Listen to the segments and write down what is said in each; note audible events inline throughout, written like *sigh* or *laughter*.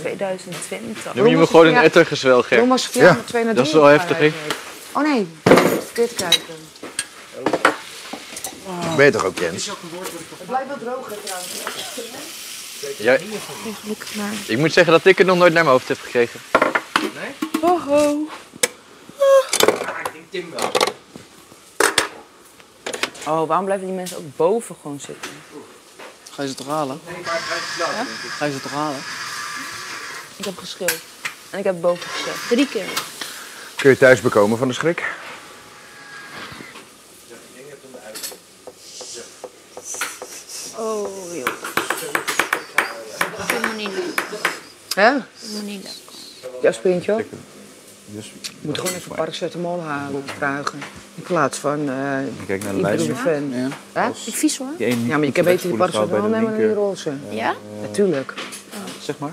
2020. Noem je me gewoon een ettergezwel, Ger? Thomas verjaardag Ja, 2 dat is wel heftig, hè? Oh nee, verkeerd kijken. Ben je toch ook, Jens? Het blijft wel droog hè, trouwens. Ja, ik moet zeggen dat ik het nog nooit naar mijn hoofd heb gekregen. Oh, oh. ik denk Tim wel. Oh, waarom blijven die mensen ook boven gewoon zitten? Ga je ze toch halen? Ja? Ga je ze toch halen? Ik heb geschild. En ik heb boven gezet. Drie keer. Kun je thuis bekomen van de schrik? Oh, joh. Helemaal niet leuk. Hè? Helemaal niet leuk. Ja, sprintje op. Je moet gewoon even paracetamol halen vragen. In plaats van uh, Kijk naar de lijst. ibuprofen. Ja. Hè? Ik vies hoor. Ja, maar je kan beter die paracetamol nemen dan die roze. Ja? Natuurlijk. Zeg maar.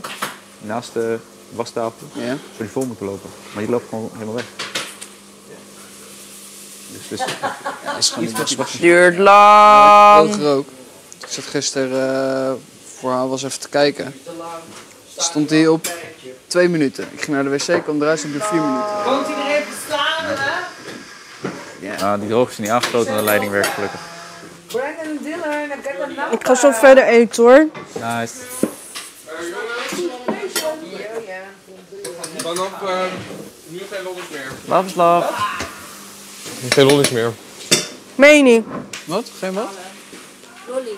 Naast de wastafel. Ja. Zou die vol moeten lopen. Maar die loopt gewoon helemaal weg. Dus, dus *laughs* Is gewoon niet best Duurt lang. Heel rook. Ik zat gisteren eh, voor haar was even te kijken. Stond hij op twee minuten. Ik ging naar de wc, kwam eruit, stond op vier minuten. Woont iedereen te slaan, hè? Ah, die droog is niet aangesloten aan de leiding werkt gelukkig. Ik ga zo verder eten hoor. Nice. Vanaf uh, nu geen lollies meer. Love is love. Geen lollies meer. Meen je niet? Wat? Geen wat? Lolly.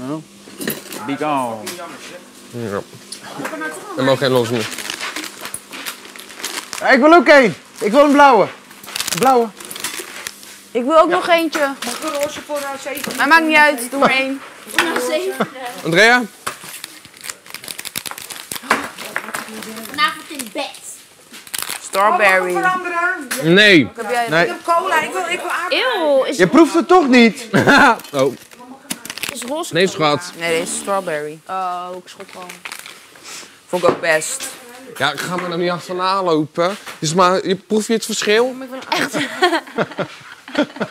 Oh. Be gone. Ja. Er mogen geen lollies meer. Ja, ik wil ook één. Ik wil een blauwe. Een blauwe. Ik wil ook nog eentje. Mag ik een roze voor nou zeven? Maar maakt niet uit, doe maar één. Nou, zeven. Andrea? Vanavond in bed. Strawberry. Ik veranderen? Nee. Heb jij Nee. Ik heb cola, ik wil, ik wil. Eeuw, is, Je proeft het toch niet? *laughs* oh. is roze Nee, schat. Nee, deze is strawberry. Oh, ik schrok al. Vond ik ook best. Ja, ik ga me er niet achterna lopen. Dus maar, je, proef je het verschil? Maar ik ben echt...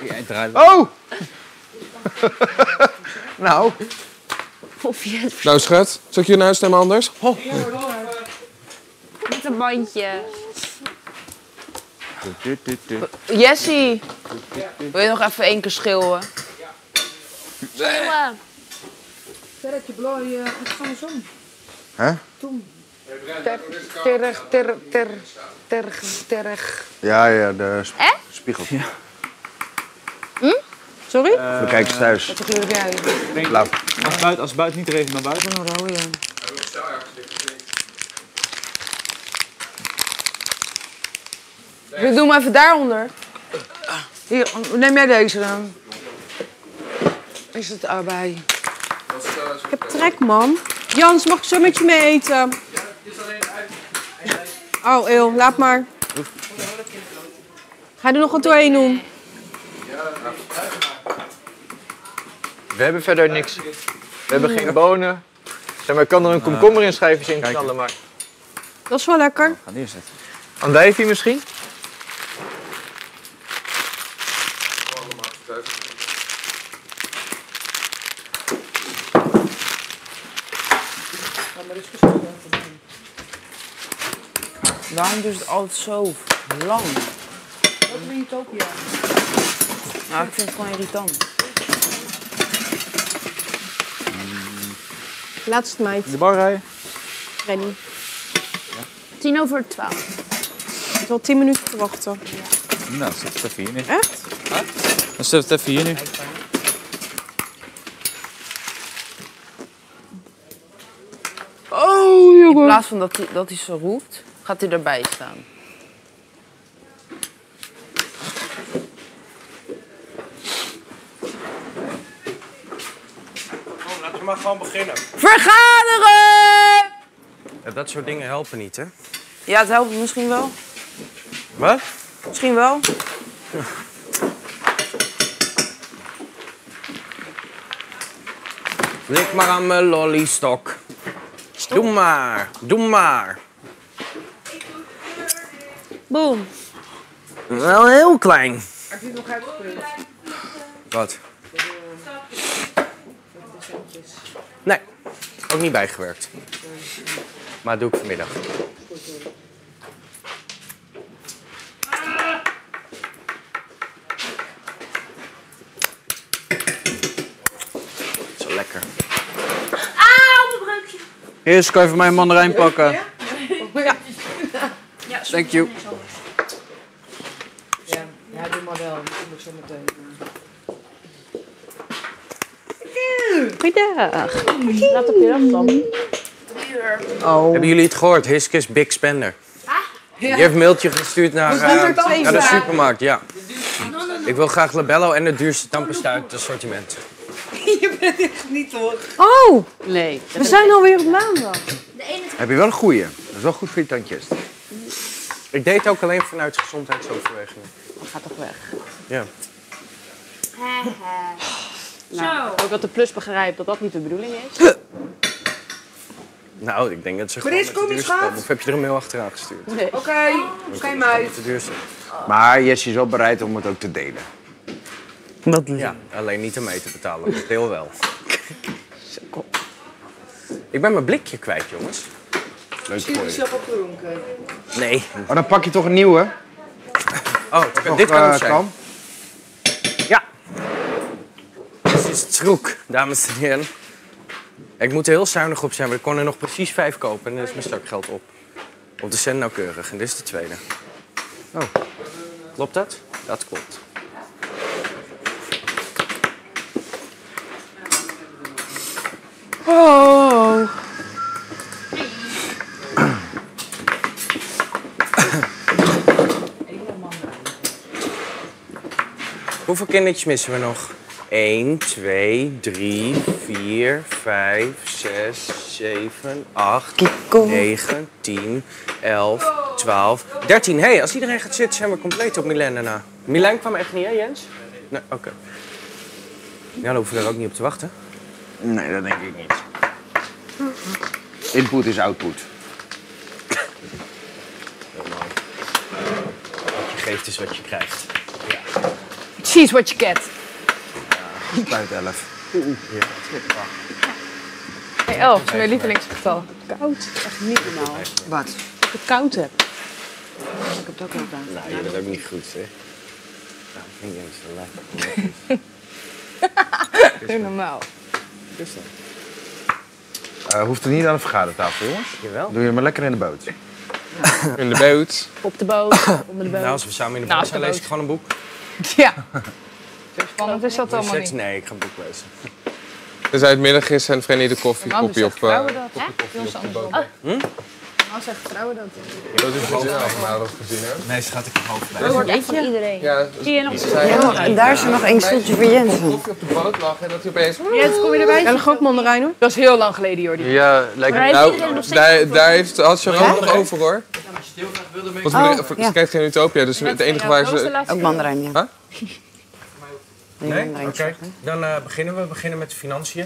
*laughs* Jij draait. Oh! *laughs* nou, Of je het Nou, schat. Zal ik je naar huis stemmen anders? met een bandje. Jessie, wil je nog even één keer schreeuwen? Schreeuwen. Sterretje blooi, uh, van de zon. hè? Terg, ter, ter, terg, terg. Ja, ja, de sp Hè? spiegel. Sorry? Voor de kijkers thuis. Wat jij? Blauw. Als het buiten, als het buiten niet regent, dan buiten. Een rode. We doen maar even daaronder. Hier, neem jij deze dan. Is het erbij? Ik heb trek, man. Jans, mag ik zo met je mee eten? Oh, eeuw, laat maar. Ga je er nog wat doorheen doen? We hebben verder niks. We hebben geen bonen. Zeg maar, ik kan er een komkommer in schijfjes in knallen, maar... Dat is wel lekker. Ga neerzetten. Andijvie misschien? Waarom duurt het altijd zo lang? Wat is in Utopia? Nou, ik vind het gewoon irritant. Laatste meid. De bar rijden? Ready. Tien over twaalf. Ik heb wel tien minuten te wachten. Nou, dan zit het even hier nu. Echt? Dan zit het even hier nu. Oh, jongen. In plaats van dat hij, dat hij zo roept, gaat hij erbij staan. Oh, laten we maar gewoon beginnen. Vergaderen! Ja, dat soort dingen helpen niet, hè? Ja, het helpt misschien wel. Wat? Misschien wel. *laughs* Lik maar aan mijn lollystok. Doe maar, doe maar. Boom. Wel heel klein. Heb je het nog uitgespeeld? Wat? Nee. Ook niet bijgewerkt. Maar dat doe ik vanmiddag. Zo lekker. Ah, op mijn Eerst kan je voor mij een mandarijn pakken. Ja, Thank you. Ja, ja doe maar wel. Moet ik zo meteen. Goeiedag. Laat op je afstand. Oh. Hebben jullie het gehoord? Hiske is big spender. Die heeft een mailtje gestuurd naar, eh, naar de supermarkt. Ja. Ik wil graag Labello en de duurste tandpasta uit het assortiment. Echt *laughs* niet hoor. Oh! Nee. We zijn alweer op maandag. Heb je wel een goeie. Dat is wel goed voor je tandjes. Ik deed het ook alleen vanuit gezondheidsoverwegingen. Ga toch weg. Ja. Nou, ook dat de plus begrijpt dat dat niet de bedoeling is. *clears throat* Nou, ik denk dat ze Chris, gewoon met kom de je duurste schat? komen. Of heb je er een mail achteraan gestuurd? Nee. Oké, geen muis. Met de duurste. Maar Jessie is wel bereid om het ook te delen. Ja, alleen niet om mee te betalen. Deel wel. *laughs* Ik ben mijn blikje kwijt, jongens. Leuk voor je. Nee. Maar dan pak je toch een nieuwe? Oh, Nog, dit kan eh, het zijn. kan? Ja. Dit is het troek, dames en heren. Ik moet er heel zuinig op zijn, maar ik kon er nog precies vijf kopen. En dan is mijn zakgeld op. Op de cent nauwkeurig. En dit is de tweede. Oh. Klopt dat? Dat klopt. Oh. Hoeveel kindertjes missen we nog? 1, 2, 3, 4, 5, 6, 7, 8, 9, 10, 11, 12, 13. Hé, hey, als iedereen gaat zitten, zijn we compleet op Milan daarna. Milan kwam echt niet, hè, Jens? Nee, oké. Ja, dan hoeven we er ook niet op te wachten. Nee, dat denk ik niet. Input is output. Wat je geeft is wat je krijgt. Precies what you get. Sluit 11. Hey, elf is mijn lievelingsgetal. Koud. Echt niet normaal. Wat? Dat ik het koud heb. Ik heb het ook al gedaan. Nou, je bent ook niet goed, hè? Nou, vind je eens lekker. *laughs* Doe normaal. Dus dan. Eh, hoeft er niet aan de vergadertafel, jongens. Jawel. Doe je maar lekker in de boot. *laughs* In de boot. Op de boot, onder de boot. Nou, als we samen in de Nou, boot zijn, de lees boot. ik gewoon een boek. Ja. Zo spannend is dat allemaal niet. Nee, ik ga een boek lezen. Dus uit middag is en Frenny de koffie, kopje op. eh, dat. Hè? Heel andersom. Hm? Man zeggen vrouwen dat. Dat is gezien, maar dat gezien, hè? Nee, schat, ik heb hoofd bij. Dat hoort echt van iedereen. Ja, Zie je nog? en daar is er nog één stoeltje voor Jens. koffie op de boot lag en dat hij opeens... Jens, kom je erbij? Ja, nog ook mandarijn hoor. Dat is heel lang geleden, Jordi. Ja, lijkt heeft Nou, daar, daar heeft had je ook nog over hoor. Want Oh, ze ja. kijkt geen Utopia, dus het enige waar ze... Ook mandarijn, ja. Huh? Nee? Oké, dan eh, beginnen we. We beginnen met de financiën.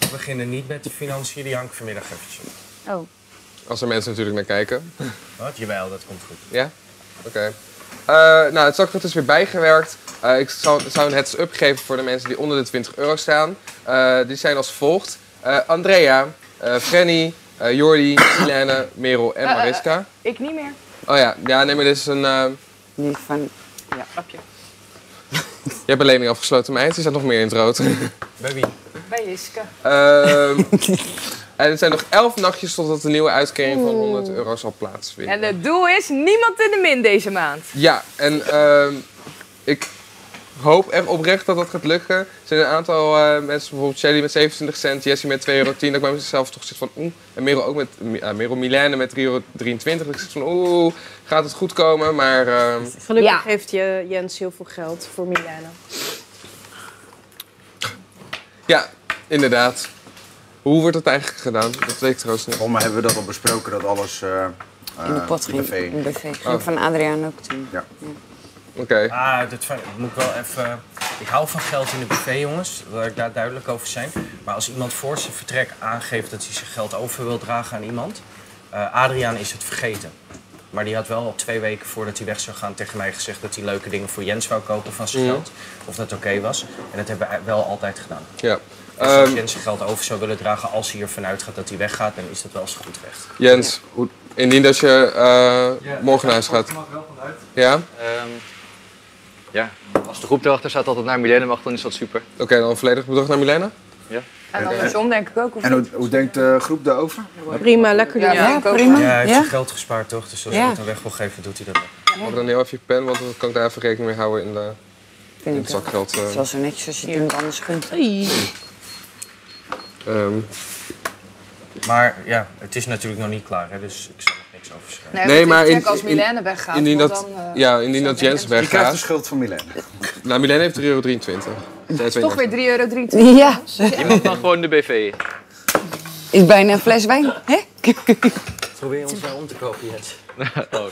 We beginnen niet met de financiën, die hang ik vanmiddag eventjes op. Als er mensen natuurlijk naar kijken. Wat? Jawel, dat komt goed. Ja? Oké. Eh, nou, het zakgeld is weer bijgewerkt. Eh, ik zou, zou een heads-up geven voor de mensen die onder de 20 euro staan. Eh, die zijn als volgt. Eh, Andrea, eh Frenny, eh Jordi, Milene, Merel en Mariska. Ik niet meer. Oh ja, ja nee, maar dit is een... eh, Niet van... Ja, grapje. je hebt een lening afgesloten, meid. Er staat nog meer in het rood. Bij wie? Bij Jiske. *laughs* En het zijn nog 11 nachtjes totdat de nieuwe uitkering van 100 euro zal plaatsvinden. En het doel is niemand in de min deze maand. Ja, en ehm, ik hoop echt oprecht dat dat gaat lukken. Er zijn een aantal eh, mensen, bijvoorbeeld Shelly met 27 cent, Jessie met 2,10 euro. Dat ik bij mezelf toch zit van oeh. En Merel ook met, uh, Merel Milane met 3,23 euro. Dat ik zit van oeh, gaat het goed komen? Maar ehm, Gelukkig Ja. geeft je Jens heel veel geld voor Milana. ja, inderdaad. Hoe wordt het eigenlijk gedaan? Dat weet ik trouwens niet. Volgens mij hebben we dat al besproken, dat alles eh In de eh, pot ging. In de buffet. Oh. Ging van Adriaan ook toen. Ja. Oké. Ah, dit van, moet ik wel even... Ik hou van geld in de buffet, jongens. Laat ik daar duidelijk over zijn. Maar als iemand voor zijn vertrek aangeeft dat hij zijn geld over wil dragen aan iemand... eh, Adriaan is het vergeten. Maar die had wel al twee weken voordat hij weg zou gaan tegen mij gezegd... dat hij leuke dingen voor Jens wou kopen van zijn Mhm. geld. Of dat oké was. En dat hebben we wel altijd gedaan. Ja. Als Ehm, Jens zijn geld over zou willen dragen als hij ervan uitgaat dat hij weggaat, dan is dat wel eens goed recht. Jens, hoe, indien dat je eh, morgen naar huis gaat. Ja? Ehm, ja, als de groep erachter staat dat het naar Milena mag, dan is dat super. Oké, dan volledig bedrag naar Milena? Ja. En andersom denk ik ook. Of En hoe, hoe denkt de groep daarover? Prima, lekker doen. Ja, ik ook. Ja, hij heeft zijn geld gespaard toch? Dus als Ja. hij het dan weg wil geven, doet hij dat wel. Mag ik dan heel even je pen, want dan kan ik daar even rekening mee houden in, de, in het zakgeld. eh. Het was zo netjes als je het iemand anders gunt. Ehm, Maar ja, het is natuurlijk nog niet klaar, hè, dus ik zal nog niks over schrijven. Nee, maar in- als Milène weggaat, indien dat, dan... eh, ja, indien dat Jens Je krijgt de weggaat. schuld van Milena. Nou, Milena heeft 3,23 euro. toch weer 3,23 euro. *laughs* Ja, Je mag dan gewoon de BV. is bijna een fles wijn. Hè? *laughs* Probeer je ons nou om te kopen, Jens. *laughs*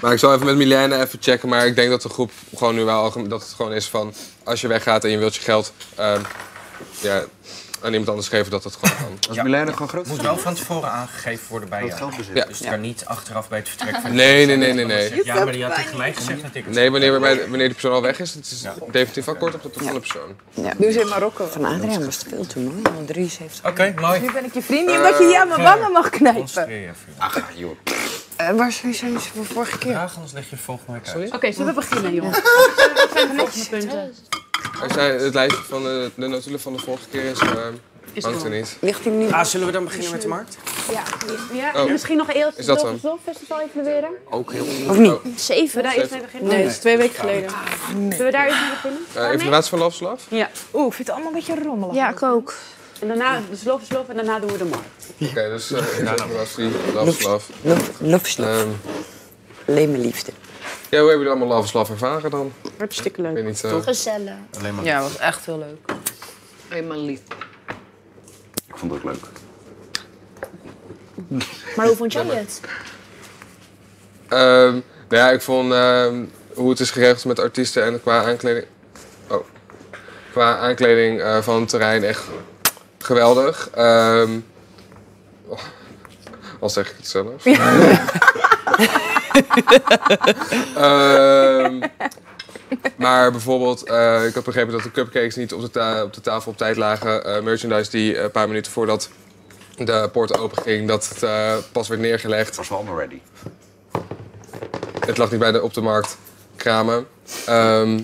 Maar ik zal even met Milena even checken. Maar ik denk dat de groep gewoon nu wel algemeen- dat het gewoon is van als je weggaat en je wilt je geld ehm, ja, aan iemand anders geven, dat dat gewoon kan. Als Ja. Milena gewoon groot Het moet wel van tevoren aangegeven worden bij jou. Ja. Dus het kan niet achteraf bij het vertrek van Nee, nee, nee, nee, nee. Ja, maar die had tegen mij gezegd dat ik het Nee, wanneer, wanneer de persoon al weg is, het is definitief akkoord op de van de persoon. Doe ze in Marokko. Van Adriaan was het veel toen hoor. Al 73. Oké, mooi. Nu ben ik je vriend niet omdat je je aan mijn wangen mag knijpen. Ach, joh. Eh, waar zijn ze voor vorige keer? Vraag, anders leg je volgende week uit. Oké, zullen we beginnen, jongens? Wat zijn de volgende punten? Er zijn het lijstje van de, de notulen van de vorige keer is, ehm Is hangt er niet. Ligt hij niet? Ah, zullen we dan beginnen met de markt? Ja, ja Oh. misschien nog eerst Is dat het zo? Festival evalueren. Ook heel Of niet? Zeven. Zullen we daar eerst mee beginnen? Nee, dat is twee weken geleden. Zullen we daar eerst mee beginnen? Eh evaluatie van Love? Ja. Oeh, ik vind het allemaal een beetje rommelig. Ja, ik ook. En daarna de slof is slof en daarna doen we de markt. Oké, dus eh evaluatie, Love Slav. Lofslag. Ehm, Alleen mijn liefde. Ja, hoe hebben jullie allemaal Love Slav ervaren dan? Hartstikke Ik leuk. weet niet. eh, Gezellig. Ja, was echt heel leuk. Helemaal lief. Ik vond het ook leuk. Maar hoe vond jij het? Ehm, nou ja, ik vond ehm, hoe het is geregeld met artiesten en qua aankleding. Oh. Qua aankleding eh, van het terrein echt geweldig. Ehm, oh, al zeg ik het zelf. *laughs* *laughs* Ehm, maar bijvoorbeeld, eh, ik had begrepen dat de cupcakes niet op de, ta- op de tafel op tijd lagen. Eh, merchandise die eh, een paar minuten voordat de poort open ging, dat het eh, pas werd neergelegd. Het was wel allemaal ready. Het lag niet bij de op de markt kramen. Ehm,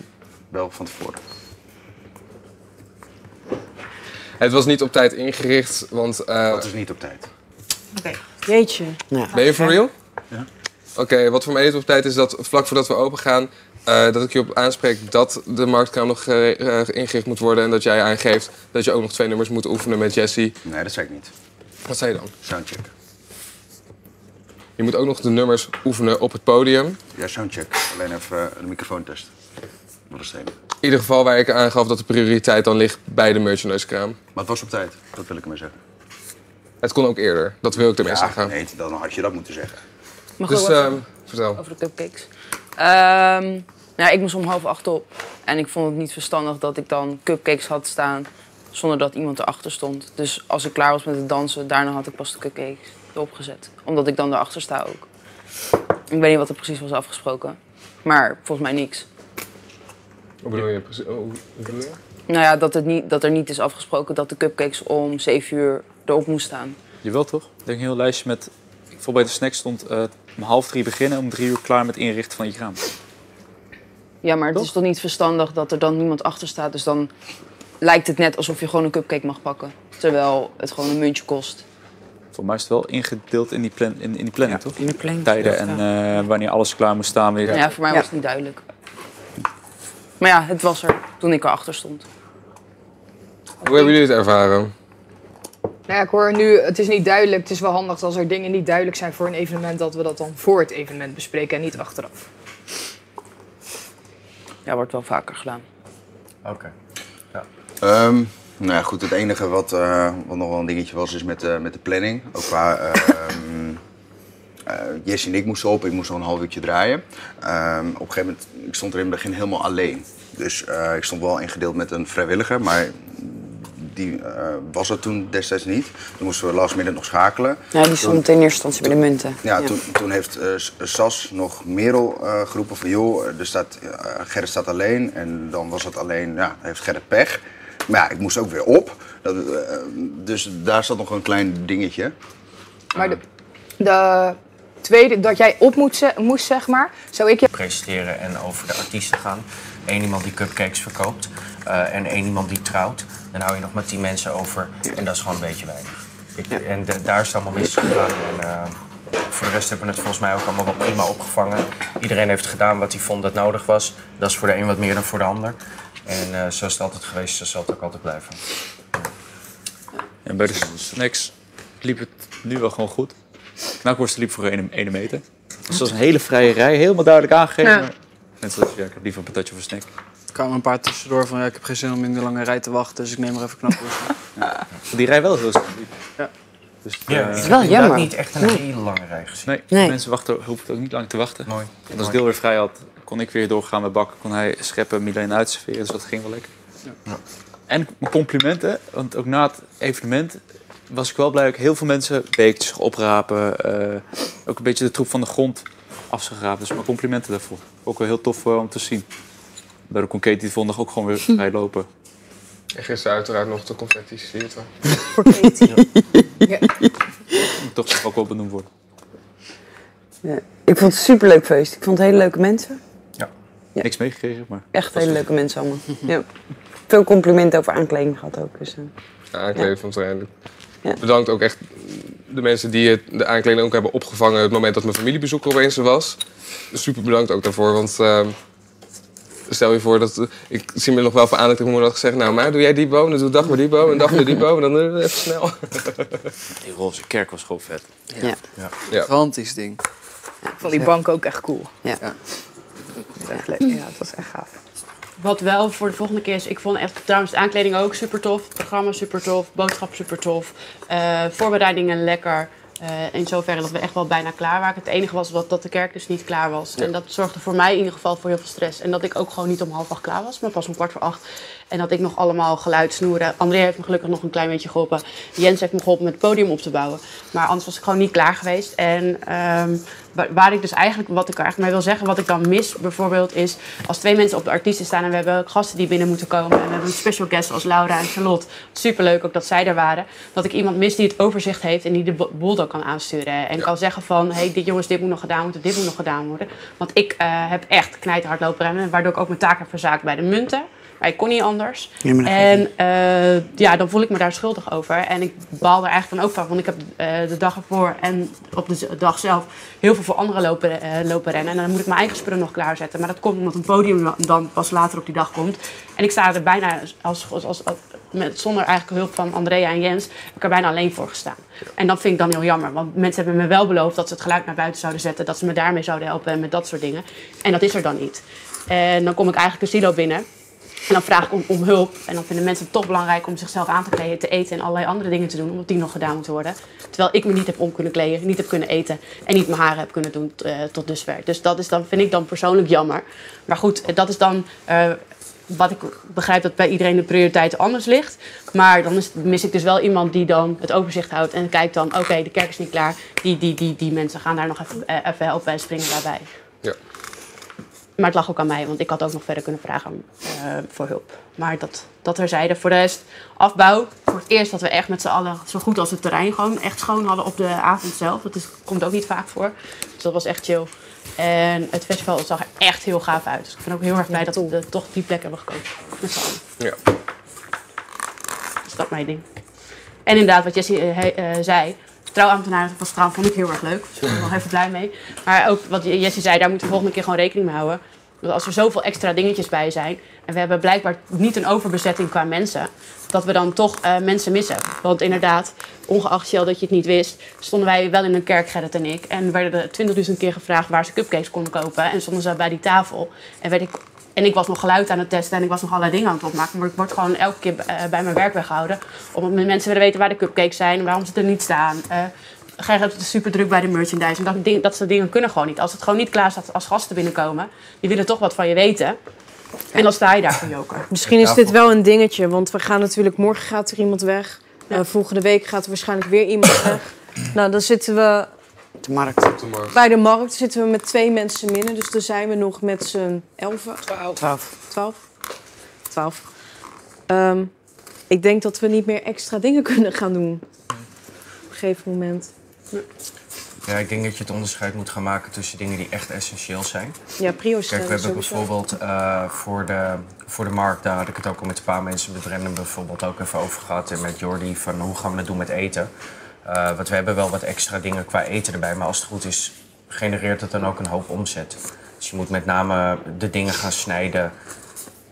Wel van tevoren. het was niet op tijd ingericht, want... eh, Dat is niet op tijd. Jeetje. ben je for real? Ja. Oké, wat voor mij op tijd is dat vlak voordat we open gaan... eh, dat ik je op aanspreek dat de marktkraam nog eh, ingericht moet worden... en dat jij aangeeft dat je ook nog twee nummers moet oefenen met Jessie. Nee, dat zei ik niet. Wat zei je dan? Soundcheck. Je moet ook nog de nummers oefenen op het podium. Ja, soundcheck. Alleen even eh, de microfoon testen. Dat was het enige. In ieder geval waar ik aangaf dat de prioriteit dan ligt bij de merchandisekraam. Maar het was op tijd. Dat wil ik ermee zeggen. Het kon ook eerder, dat wil ik ermee Ja, zeggen. nee, dan had je dat moeten zeggen. Mag Dus ik wel ehm, vertel. over de cupcakes? Ehm, nou, ik moest om half acht op. En ik vond het niet verstandig dat ik dan cupcakes had staan zonder dat iemand erachter stond. Dus als ik klaar was met het dansen, daarna had ik pas de cupcakes erop gezet. Omdat ik dan erachter sta ook. Ik weet niet wat er precies was afgesproken. Maar volgens mij niks. Hoe bedoel je precies? Oh, hoe bedoel je? Nou ja, dat, het niet, dat er niet is afgesproken dat de cupcakes om 7 uur erop moest staan. Jawel toch? Ik denk een heel lijstje met... Voor bij de snack stond eh, om half drie beginnen, om drie uur klaar met inrichten van je kraam. Ja, maar het is toch niet verstandig dat er dan niemand achter staat. Dus dan lijkt het net alsof je gewoon een cupcake mag pakken. Terwijl het gewoon een muntje kost. Voor mij is het wel ingedeeld in die, plan, in, in die planning, toch? In de planning. Tijden en eh, wanneer alles klaar moest staan weer. Ja, voor mij was het niet duidelijk. Maar ja, het was er toen ik erachter stond. Hoe hebben jullie het ervaren? Nou ja, ik hoor nu, het is niet duidelijk. Het is wel handig als er dingen niet duidelijk zijn voor een evenement, dat we dat dan voor het evenement bespreken en niet achteraf. Ja, wordt wel vaker gedaan. Oké. Ehm, nou ja, goed. Het enige wat, eh, wat nog wel een dingetje was, is met, de met de planning. Ook qua... eh, ehm, eh, Jesse en ik moesten op. Ik moest nog een half uurtje draaien. Ehm, op een gegeven moment, ik stond er in het begin helemaal alleen. Dus eh, ik stond wel ingedeeld met een vrijwilliger, maar die eh, was er toen destijds niet. Toen moesten we last minute nog schakelen. Ja, die stond in eerste instantie bij de munten. Ja, Toen, toen heeft eh, Sas nog Merel eh, geroepen van joh, er staat, Gerrit staat alleen. En dan was het alleen, ja, heeft Gerrit pech. maar ja, ik moest ook weer op. Dat, dus daar zat nog een klein dingetje. Maar de, de tweede, dat jij op moet, moest, zeg maar, zou ik je... presenteren en over de artiesten gaan. Eén iemand die cupcakes verkoopt eh, en één iemand die trouwt. Dan hou je nog maar tien mensen over en dat is gewoon een beetje weinig. Ik, En de- daar is het allemaal misgegaan. En, eh, voor de rest hebben we het volgens mij ook allemaal wel prima opgevangen. Iedereen heeft gedaan wat hij vond dat nodig was. Dat is voor de een wat meer dan voor de ander. En eh, zo is het altijd geweest, zo zal het ook altijd blijven. En bij de snacks liep het nu wel gewoon goed. Knakworsten liep voor een ene meter. Dus dat was een hele vrije rij, helemaal duidelijk aangegeven. Ja. Mensen ik heb liever een patatje een snack. Er kwamen een paar tussendoor van ja, ik heb geen zin om in die lange rij te wachten, dus ik neem er even knapworst. *laughs* Die rij wel heel snel. Ja. Dus, Ja, eh, het is wel jammer. niet echt een hele lange rij gezien. Nee, Nee. mensen wachten, hoeven ook niet lang te wachten. Mooi. Want als deel weer vrij had, kon ik weer doorgaan met bakken. Kon hij scheppen, Mileen uitserveren, dus dat ging wel lekker. Ja. En mijn complimenten, want ook na het evenement was ik wel blij dat ik heel veel mensen beekjes oprapen. eh, ook een beetje de troep van de grond afgegraven. Dus mijn complimenten daarvoor. Ook wel heel tof eh, om te zien. Daardoor kon Katie de volgende dag ook gewoon weer *laughs* vrij lopen. En gisteren uiteraard nog de het wel. Voor Katie. Moet toch ook wel benoemd worden. Ja. Ik vond het een superleuk feest. Ik vond het hele leuke mensen. Niks meegekregen, maar... Echt hele leuke mensen allemaal. *laughs* Ja. Veel complimenten over aankleding gehad ook. Dus, eh. Ja, aankleden van het terrein. Bedankt ook echt de mensen die het, de aankleding ook hebben opgevangen het moment dat mijn familiebezoek er opeens er was. Dus super bedankt ook daarvoor, want ehm, stel je voor dat... eh, ik zie me nog wel voor aan dat ik moeder had gezegd... Nou, maar doe jij die boom, dan doe dag maar die boom en dag maar die boom en dan eh, even snel. *laughs* Die roze kerk was gewoon vet. Ja. Ja. Gigantisch ding. Ik vond die bank ook echt cool. Ja. Echt leuk. Ja, het was echt gaaf. Wat wel voor de volgende keer is, ik vond echt trouwens de aankleding ook super tof. Het programma super tof, boodschap super tof. Eh, voorbereidingen lekker. Eh, in zoverre dat we echt wel bijna klaar waren. Het enige was wat, dat de kerk dus niet klaar was. En dat zorgde voor mij in ieder geval voor heel veel stress. En dat ik ook gewoon niet om half acht klaar was, maar pas om kwart voor acht. En dat ik nog allemaal geluid snoeren. André heeft me gelukkig nog een klein beetje geholpen. Jens heeft me geholpen met het podium op te bouwen. Maar anders was ik gewoon niet klaar geweest. En ehm, waar, ik dus eigenlijk, wat ik eigenlijk mee wil zeggen, wat ik dan mis bijvoorbeeld, is als twee mensen op de artiesten staan en we hebben gasten die binnen moeten komen. En we hebben een special guest als Laura en Charlotte. Superleuk ook dat zij er waren. Dat ik iemand mis die het overzicht heeft en die de bo- boel dan kan aansturen. En kan zeggen van, hé, hey, dit jongens, dit moet nog gedaan worden, dit moet nog gedaan worden. Want ik eh, heb echt knijterhard lopen rennen, waardoor ik ook mijn taak heb verzaakt bij de munten. Maar ik kon niet anders. Ja, en eh, ja, dan voel ik me daar schuldig over. En ik baal er eigenlijk dan ook van. Want ik heb eh, de dag ervoor en op de dag zelf heel veel voor anderen lopen, eh, lopen rennen. En dan moet ik mijn eigen spullen nog klaarzetten. Maar dat komt omdat een podium dan pas later op die dag komt. En ik sta er bijna als, als, als, als- met, zonder eigenlijk hulp van Andrea en Jens, heb ik er bijna alleen voor gestaan. En dat vind ik dan heel jammer. Want mensen hebben me wel beloofd dat ze het geluid naar buiten zouden zetten. Dat ze me daarmee zouden helpen en met dat soort dingen. En dat is er dan niet. En dan kom ik eigenlijk een silo binnen. En dan vraag ik om, hulp. En dan vinden mensen het toch belangrijk om zichzelf aan te kleden, te eten en allerlei andere dingen te doen, omdat die nog gedaan moeten worden. Terwijl ik me niet heb om kunnen kleden, niet heb kunnen eten en niet mijn haren heb kunnen doen eh, tot dusver. Dus dat is dan, vind ik dan persoonlijk jammer. Maar goed, dat is dan eh, wat ik begrijp dat bij iedereen de prioriteit anders ligt. Maar dan is, mis ik dus wel iemand die dan het overzicht houdt en kijkt dan, oké, de kerk is niet klaar. Die, die, die, die mensen gaan daar nog even, eh, even helpen en springen daarbij. Ja. Maar het lag ook aan mij, want ik had ook nog verder kunnen vragen eh, voor hulp. Maar dat, dat terzijde. Voor de rest, afbouw. Voor het eerst dat we echt met z'n allen zo goed als het terrein gewoon echt schoon hadden op de avond zelf. Dat is, komt ook niet vaak voor. Dus dat was echt chill. En het festival zag er echt heel gaaf uit. Dus ik ben ook heel erg blij dat we toch die plek hebben gekozen. Met z'n allen. Ja. Dus dat mijn ding. En inderdaad, wat Jessie eh, he- eh, zei. Trouwambtenaren was trouwens vond ik heel erg leuk. Daar ben ik nog even blij mee. Maar ook wat Jessie zei, daar moeten we volgende keer gewoon rekening mee houden. Want als er zoveel extra dingetjes bij zijn. En we hebben blijkbaar niet een overbezetting qua mensen. Dat we dan toch eh, mensen missen. Want inderdaad, ongeacht Shell dat je het niet wist. Stonden wij wel in een kerk, Gerrit en ik. En werden er 20.000 keer gevraagd waar ze cupcakes konden kopen. En stonden ze bij die tafel. En werd ik en ik was nog geluid aan het testen en ik was nog allerlei dingen aan het opmaken. Maar ik word gewoon elke keer eh, bij mijn werk weggehouden. Omdat mensen willen weten waar de cupcakes zijn en waarom ze er niet staan. Eh Gerrit is super druk bij de merchandise. En dat, dat soort dingen kunnen gewoon niet. Als het gewoon niet klaar staat als gasten binnenkomen, die willen toch wat van je weten. En dan sta je daar voor joker. Misschien is dit wel een dingetje, want we gaan natuurlijk morgen gaat er iemand weg. Eh, volgende week gaat er waarschijnlijk weer iemand weg. *clears throat* Nou, dan zitten we de markt. bij de markt zitten we met twee mensen minder, dus dan zijn we nog met z'n elfen. Twaalf. Twaalf. Twaalf. Ehm, ik denk dat we niet meer extra dingen *laughs* kunnen gaan doen. Op een gegeven moment. Ja, ik denk dat je het onderscheid moet gaan maken tussen dingen die echt essentieel zijn. Ja, prio Kijk, we hebben sowieso. bijvoorbeeld eh, voor, de, voor de markt, daar had ik het ook al met een paar mensen met Rennen bijvoorbeeld ook even over gehad. En met Jordi, van hoe gaan we het doen met eten. Eh, want we hebben wel wat extra dingen qua eten erbij, maar als het goed is, genereert het dan ook een hoop omzet. Dus je moet met name de dingen gaan snijden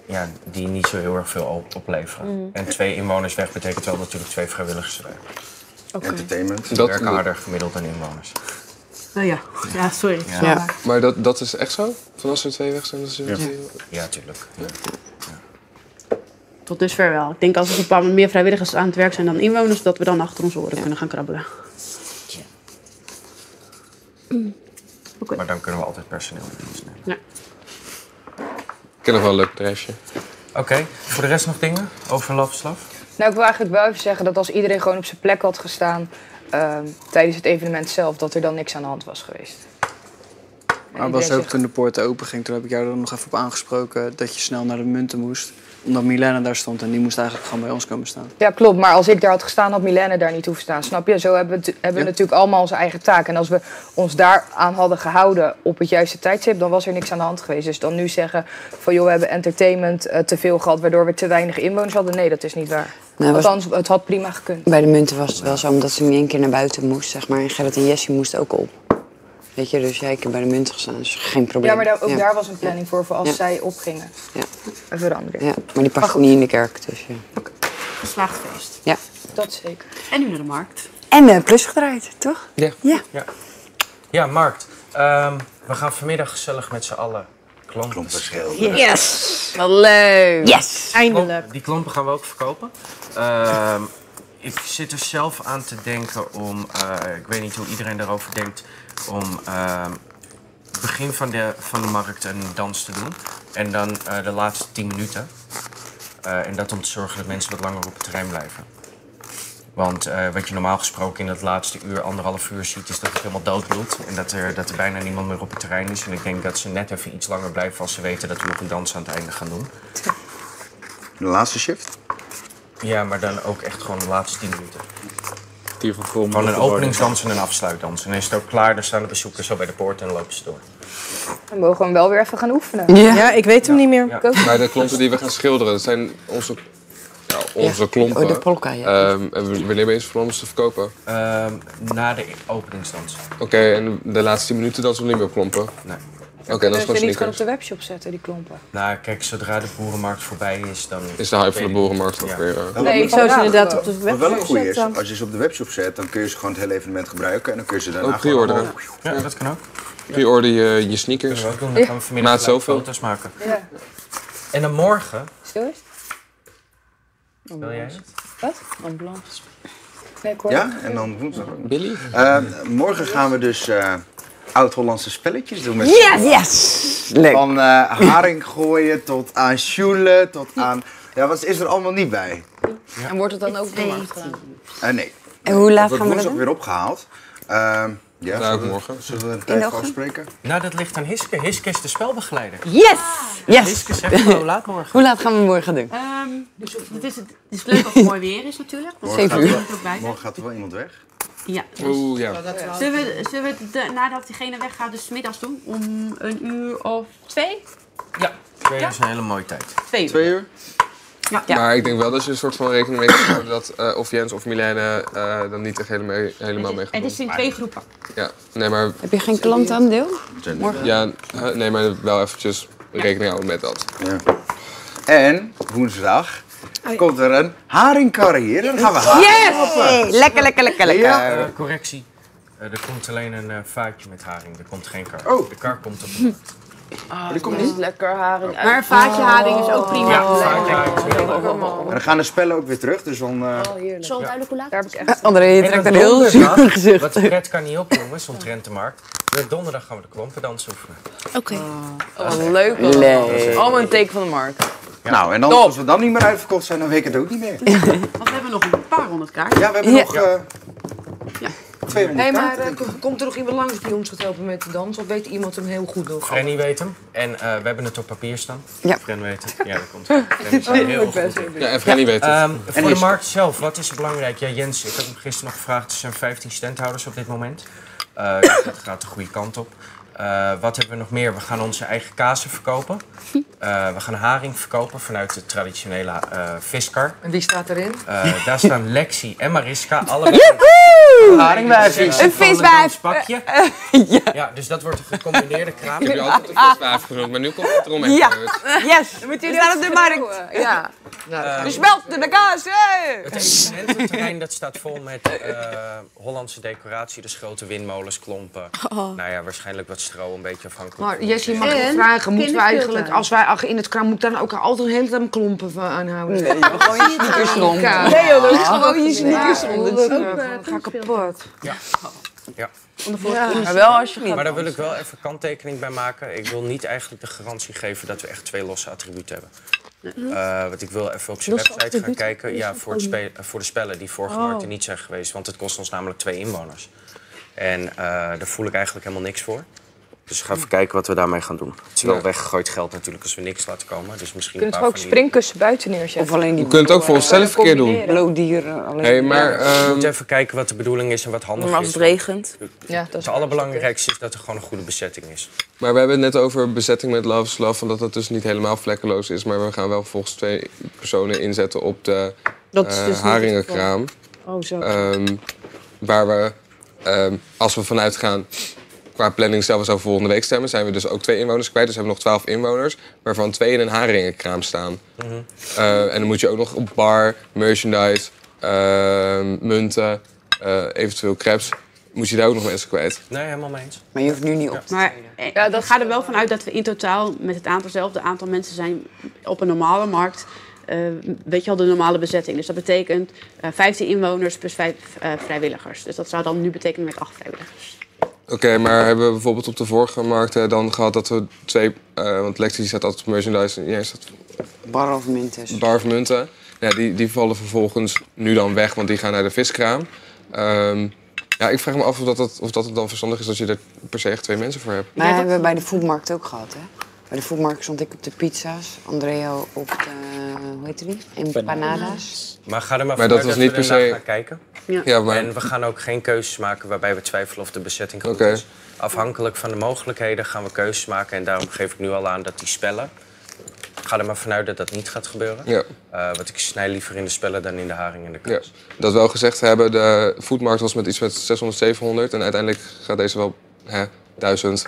ja, die niet zo heel erg veel op- opleveren. Mhm. En twee inwoners weg betekent wel natuurlijk twee vrijwilligers erbij. Entertainment. Die Dat- werken harder gemiddeld dan inwoners. Oh ja, *laughs* ja sorry. Ja. Ja. Maar dat, dat is echt zo? Van als er twee weg zijn, dat is Ja, ja tuurlijk. Ja. Tot dusver wel. Ik denk als er een paar meer vrijwilligers aan het werk zijn dan inwoners, dat we dan achter onze oren kunnen gaan krabbelen. Maar dan kunnen we altijd personeel in dienst nemen. Ja. Ik ken nog wel een leuk bedrijfje. Oké, voor de rest nog dingen over Love? Nou, ik wil eigenlijk wel even zeggen dat als iedereen gewoon op zijn plek had gestaan ehm, tijdens het evenement zelf, dat er dan niks aan de hand was geweest. Maar was ook toen de poort open ging, toen heb ik jou er nog even op aangesproken dat je snel naar de munten moest. Omdat Milena daar stond en die moest eigenlijk gewoon bij ons komen staan. Ja, klopt. Maar als ik daar had gestaan, had Milena daar niet hoeven staan. Snap je? Zo hebben we, hebben we natuurlijk allemaal onze eigen taak. En als we ons daaraan hadden gehouden op het juiste tijdstip, dan was er niks aan de hand geweest. Dus dan nu zeggen van joh, we hebben entertainment eh, te veel gehad, waardoor we te weinig inwoners hadden. Nee, dat is niet waar. Was- Althans, het had prima gekund. Bij de munten was het wel zo, omdat ze niet één keer naar buiten moest, zeg maar. En Gerrit en Jessie moesten ook op. Weet je, dus jij ik heb bij de munten gestaan, dus geen probleem. Ja, maar daar, ook Ja. daar was een planning voor, voor als Ja. zij opgingen. Ja. En veranderen. Ja, maar die past niet in de kerk, dus ja. Geslaagd feest. Ja. Dat zeker. En nu naar de markt. En uh, plus gedraaid, toch? Ja. Ja. Ja, ja Markt. Ehm, we gaan vanmiddag gezellig met z'n allen klompen schilderen. Yes! Wat leuk! Yes! Eindelijk. Die klompen gaan we ook verkopen. Ehm, ik zit er zelf aan te denken om, eh, ik weet niet hoe iedereen daarover denkt, om ehm, begin van de, van de markt een dans te doen. En dan eh, de laatste 10 minuten. Eh, en dat om te zorgen dat mensen wat langer op het terrein blijven. Want eh, wat je normaal gesproken in dat laatste uur, anderhalf uur ziet, is dat het helemaal doodbloedt. En dat er, dat er bijna niemand meer op het terrein is. En ik denk dat ze net even iets langer blijven als ze weten dat we nog een dans aan het einde gaan doen. De laatste shift? Ja, maar dan ook echt gewoon de laatste 10 minuten. Die van een openingsdans en een afsluitdans. En dan is het ook klaar, dan staan de bezoekers al bij de poort en dan lopen ze door. Dan mogen we hem wel weer even gaan oefenen. Ja, ik weet hem niet meer. Ja. Maar de klompen die we gaan schilderen, dat zijn onze, ja, onze Ja. klompen. Oh, de polka, ja. Ehm, en w- wanneer ben je van ze te verkopen? Ehm, na de openingsdans. Oké, en de laatste 10 minuten dansen we niet meer op klompen? Nee. Oké, dat Kunnen is niet gewoon op de webshop zetten, die klompen? Nou, kijk, zodra de boerenmarkt voorbij is, dan... Is de hype van de boerenmarkt ook Ja. weer... Nee, Ik zou ze inderdaad op de Wat wel een goede is, zetten. als je ze op de webshop zet, dan kun je ze gewoon het hele evenement gebruiken en dan kun je ze daarna Ook pre-orderen. Ja, dat kan ook. Pre-order je, je sneakers. Kunnen we ook doen. Dan gaan we vanmiddag foto's maken. Ja. En dan morgen... Stil is Wil jij het? Wat? Nee, ik hoor Ja, en dan woensdag. Billy? Eh, morgen gaan we dus eh, oud-Hollandse spelletjes doen met z'n Yes! allen. Yes! Leuk. Van eh, haring gooien tot aan sjoelen, tot aan... Ja, wat is er allemaal niet bij? En wordt het dan ook markt gedaan? Eh, nee. En hoe laat gaan we dat doen? weer opgehaald. Ehm, ja, ook zullen we- morgen. Zullen we een de tijd afspreken? Nou, dat ligt aan Hiske. Hiske is de spelbegeleider. Yes! Yes! Hiske zegt gewoon laat morgen. *laughs* Hoe laat gaan we morgen doen? Ehm, dus het, is, het is leuk als het mooi weer is natuurlijk. Gaat, er ook morgen gaat er wel iemand weg. Ja. dus- Oeh, ja. Zullen we, zullen we de- nadat diegene weggaat, dus middags doen? Om een uur of twee? Ja, twee uur is een hele mooie tijd. Twee uur. Twee uur? Ja. Maar ik denk wel dat je een soort van rekening mee kan houden dat eh, of Jens of Milene eh dan niet echt helemaal mee, helemaal mee gaan Het is in twee groepen. Ja, nee, maar, Heb je geen klantaandeel? Morgen. ja, eh, nee, maar wel eventjes rekening houden met dat. Ja. En woensdag komt er een haringkarre hier. Dan gaan we haring Yes! Lekker, lekker, lekker, lekker. Ja. Eh, correctie. Eh, er komt alleen een eh, vaatje met haring. Er komt geen kar. Oh. De kar komt op de. Ah, die komt niet lekker haring uit. Maar een vaatje haring is ook prima. Ja, vaatje haring is heel dan gaan de spellen ook weer terug. Dus dan, eh, Zo duidelijk hoe laat? Daar heb ik echt... André, je trekt dan een heel zuur gezicht. Wat pret kan niet op, jongens, zo'n Trentenmarkt. Dus donderdag gaan we de klompendans oefenen. Oké. Oh, wat leuk. man. Leuk. Allemaal een teken van de markt. Nou, en dan, als we dan niet meer uitverkocht zijn, dan weet ik het ook niet meer. *laughs* Want we hebben nog een paar honderd kaarten. Ja, we hebben Ja. nog... eh, 200 Hé, maar eh, komt er nog iemand langs die ons gaat helpen met de dans? Of weet iemand hem heel goed nog? Frenny weet hem. En eh, we hebben het op papier staan. Ja. Fren weet het. Ja, dat komt. *laughs* Fren is heel goed in. Ja, en Frenny weet het. Ehm, En voor de markt zelf, wat is belangrijk? Ja, Jens, ik heb hem gisteren nog gevraagd. Er zijn 15 standhouders op dit moment. Eh, dus dat gaat de goede kant op. Eh, wat hebben we nog meer? We gaan onze eigen kazen verkopen. *laughs* Eh, we gaan haring verkopen vanuit de traditionele eh, viskar. En wie staat erin? Eh, daar staan Lexi en Mariska. *laughs* Allebei. Haringwijfjes. Een Een viswijf. pakje. *laughs* ja. dus dat wordt een gecombineerde kraam. Ik heb je altijd een viswijf genoemd, maar nu komt het erom Ja. Yes, we staan op de markt. Ja. Eh, We smelten de kaas, hè! Het evenemententerrein dat staat vol met eh, Hollandse decoratie. Dus grote windmolens, klompen. Oh. Nou ja, waarschijnlijk wat stro, een beetje afhankelijk. Maar Jessie, mag ik vragen? Moeten we eigenlijk, als wij ach- in het kraam moeten, dan ook altijd een hele tijd klompen van aanhouden? Nee, gewoon je *laughs* sneakers eronder. Nee joh, dat is gewoon je sneakers ja, onder. dat eh, ga kapot. Ja. Ja. Ja. Maar wel als je Maar daar wil ik wel even kanttekening bij maken. Ik wil niet eigenlijk de garantie geven dat we echt twee losse attributen hebben. Eh, want ik wil even op zijn Losse website gaan kijken. Ja, voor, het spe- voor de spellen die vorige Oh. markt er niet zijn geweest. Want het kost ons namelijk twee inwoners. En eh, daar voel ik eigenlijk helemaal niks voor. Dus ik ga even kijken wat we daarmee gaan doen. Het is wel Ja. weggegooid geld natuurlijk als we niks laten komen. Dus misschien kunt toch ook springkussen buiten neerzetten? Of alleen die Je kunt het ook voor onszelf een keer doen. Blootdieren. alleen- Hey, maar, Ja, ehm, we moeten even kijken wat de bedoeling is en wat handig Maar als is. het regent. Ja, dat is Het allerbelangrijkste is dat er gewoon een goede bezetting is. Maar we hebben het net over bezetting met Love is Love, van dat het dus niet helemaal vlekkeloos is. Maar we gaan wel volgens twee personen inzetten op de Dat is eh, dus niet haringenkraam. Oh, zo. Ehm, waar we, ehm, als we vanuit gaan, qua planning zelf zou volgende week stemmen, zijn we dus ook twee inwoners kwijt. Dus we hebben nog twaalf inwoners, waarvan twee in een haringenkraam staan. Eh, en dan moet je ook nog op bar, merchandise, ehm, munten, eh, eventueel crepes, moet je daar ook nog mensen kwijt. Nee, helemaal mee eens. Maar je hoeft nu niet op te Maar eh, ik ga er wel vanuit dat we in totaal met het aantal zelfde aantal mensen zijn op een normale markt. eh, weet je al, de normale bezetting. Dus dat betekent eh 15 inwoners plus 5 vrijwilligers. Dus dat zou dan nu betekenen met 8 vrijwilligers. Oké, maar hebben we bijvoorbeeld op de vorige markten dan gehad dat we twee... eh, want Lexi staat altijd op merchandise jij staat Bar of munten. bar of munten. Ja, die, die vallen vervolgens nu dan weg, want die gaan naar de viskraam. Ehm, ja, ik vraag me af of dat, het, of dat het dan verstandig is dat je er per se echt twee mensen voor hebt. Maar hebben we bij de foodmarkt ook gehad, hè? Bij de foodmarkt stond ik op de pizza's, Andrea op de, hoe heet die? Empanadas. Maar ga er maar, Maar dat was niet we per ernaar se- gaan kijken. Ja. Ja, maar- En we gaan ook geen keuzes maken waarbij we twijfelen of de bezetting goed Oké. is. Afhankelijk van de mogelijkheden gaan we keuzes maken. En daarom geef ik nu al aan dat die spellen... Ga er maar vanuit dat dat niet gaat gebeuren. Ja. Eh, want ik snij liever in de spellen dan in de haring en de Ja. kaas. Dat wel gezegd hebben, de foodmarkt was met iets met 600, 700 en uiteindelijk gaat deze wel hè, 1000.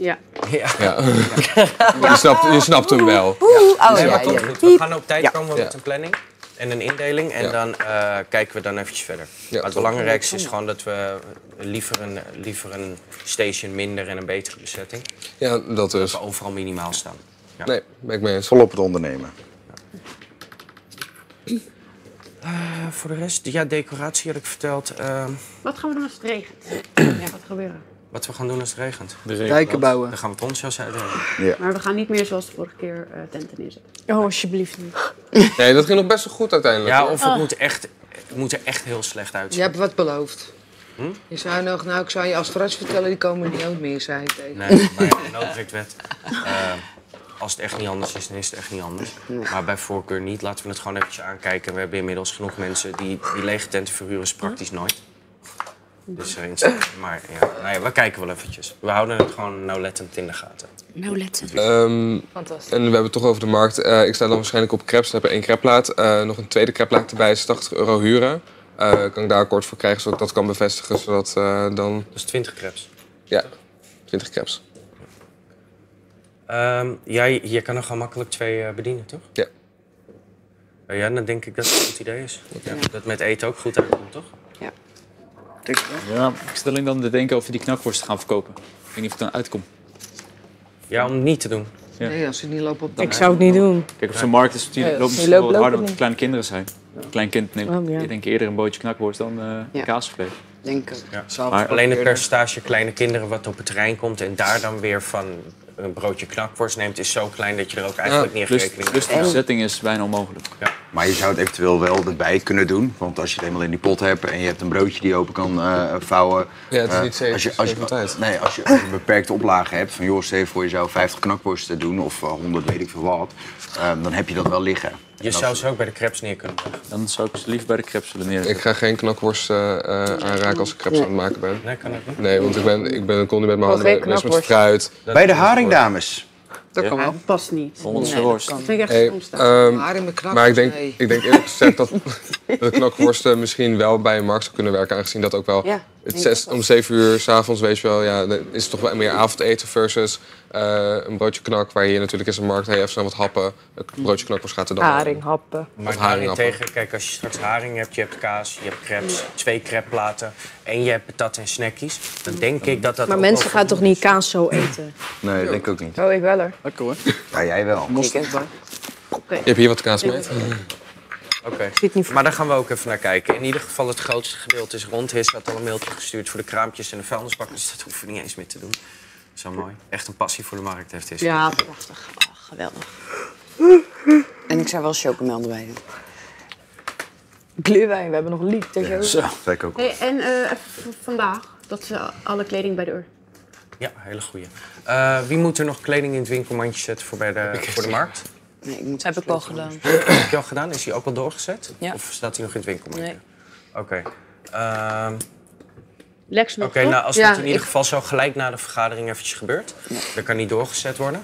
Ja. Ja. Ja. *laughs* je, snapt, je snapt hem wel. Ja. Nee, maar komt goed. We gaan op tijd Ja. komen Ja. met een planning en een indeling. En Ja. dan eh, kijken we dan eventjes verder. maar het belangrijkste is gewoon dat we liever een, liever een station minder en een betere bezetting. Ja, dat dus. we overal minimaal staan. Ja. Nee, ben ik mee eens. Volop het ondernemen. Eh, voor de rest, ja, decoratie had ik verteld. Eh, Wat gaan we doen als het regent? *clears throat* ja, wat gebeuren? Wat we gaan doen als het regent. Dijken bouwen. Dan gaan we poncho's uitdelen. Ja. Maar we gaan niet meer zoals de vorige keer eh, tenten neerzetten. Oh, alsjeblieft niet. *laughs* Nee, dat ging nog best wel goed uiteindelijk. Ja, hoor. of het moet, echt, het moet er echt heel slecht Je uitzien. hebt wat beloofd. Hm? Je zei nog, nou ik zou je als verras vertellen, die komen niet ook meer, zei ik tegen. Nee, maar ja, de noodwet. Eh, als het echt niet anders is, dan is het echt niet anders. Maar bij voorkeur niet. Laten we het gewoon eventjes aankijken. We hebben inmiddels genoeg mensen die, die lege tenten verhuren is praktisch nooit. Dus er is- maar ja, nou ja, we kijken wel eventjes. We houden het gewoon nauwlettend in de gaten. Nou, letten. Ehm, Fantastisch. en we hebben het toch over de markt. Eh, ik sta dan waarschijnlijk op crepes. We hebben één creplaat. Eh nog een tweede creplaat erbij is 80 euro huren. Eh, kan ik daar akkoord voor krijgen, zodat ik dat kan bevestigen. Zodat eh, dan... Dat is 20 crepes. Ja, 20 crepes. Ehm ja, je, je kan nog gewoon makkelijk twee eh, bedienen, toch? Ja. Ja, dan denk ik dat het een goed idee is. Ja, dat met eten ook goed uitkomt, toch? Ja, ik zit alleen dan te denken of we die knakworst gaan verkopen. Ik weet niet of het dan uitkomt. Ja, om het niet te doen. Ja. Nee, als ze niet lopen op de Ik zou het niet doen. Kijk, op zo'n markt is het natuurlijk misschien wel harder lopen omdat het kleine kinderen zijn. Een klein kind neemt Oh, ja. ik denk eerder een bootje knakworst dan eh Ja. kaasvlees. Denk ik. Ja. Maar- Alleen het percentage kleine kinderen wat op het terrein komt en daar dan weer van een broodje knakworst neemt, is zo klein dat je er ook eigenlijk niet Dus, rekening mee dus de bezetting is bijna onmogelijk. Maar je zou het eventueel wel erbij kunnen doen. Want als je het eenmaal in die pot hebt en je hebt een broodje die je open kan eh, vouwen. Ja, het is eh, niet zeker- Als je, als je, nee, als een beperkte oplage hebt van joh, stel je voor je zou 50 knakworsten doen of eh, 100 weet ik veel wat. eh, dan heb je dat wel liggen. Je zou ze ook bij de crepes neer kunnen leggen. Dan zou ik ze liever bij de crepes willen neerzetten. Ik ga geen knakworst eh, eh, aanraken als ik crepes aan het maken ben. Nee, kan dat niet? Nee, want ik ben, ik ben continu met mijn handen bezig met knakworst. fruit. Bij de haringdames. Dat kan wel. Dat past niet. Hollandse Nee, worst. Dat vind ik echt Hey, ehm, met maar ik denk, nee. ik denk eerlijk gezegd dat *laughs* de knakworsten misschien wel bij een markt zou kunnen werken. Aangezien dat ook wel Ja, het zes, ik om zeven uur s'avonds, weet je wel, ja, dan is het toch wel meer avondeten versus eh, een broodje knak. Waar je natuurlijk in een markt hey, even snel wat happen. Een broodje knakworst gaat er dan Haring, happen. Maar daarentegen, kijk, als je straks haring hebt, je hebt kaas, je hebt crepes, twee crepplaten en je hebt patat en snackies, dan denk ik dat dat Maar ook mensen gaan toch niet kaas zo eten? Nee, dat denk ik ook niet. Oh, ik wel hoor. Lekker hoor. Ja, jij wel. Je hebt hier wat kaas mee. Oké, Zit niet maar daar gaan we ook even naar kijken. In ieder geval het grootste gedeelte is rond. His had al een mailtje gestuurd voor de kraampjes en de vuilnisbakken, dus dat hoeven we niet eens meer te doen. Zo mooi. Echt een passie voor de markt heeft His. Ja, prachtig. Oh, geweldig. En ik zou wel chocomel erbij doen. Gluwijn, we hebben nog liter zo. Zo. Zeg ik ook. Hey, en eh, even v- vandaag, dat ze alle kleding bij de deur. Ja, hele goeie. Eh, wie moet er nog kleding in het winkelmandje zetten voor, bij de, voor de markt? Nee, ik moet heb ik al gedaan. Heb je al gedaan? Is die ook al doorgezet? Ja. Of staat hij nog in het winkelmandje? Nee. Oké. Ehm, Lex nog, Oké, nou als Ja, dat in ieder ik- geval zo gelijk na de vergadering eventjes gebeurt, dan kan die doorgezet worden.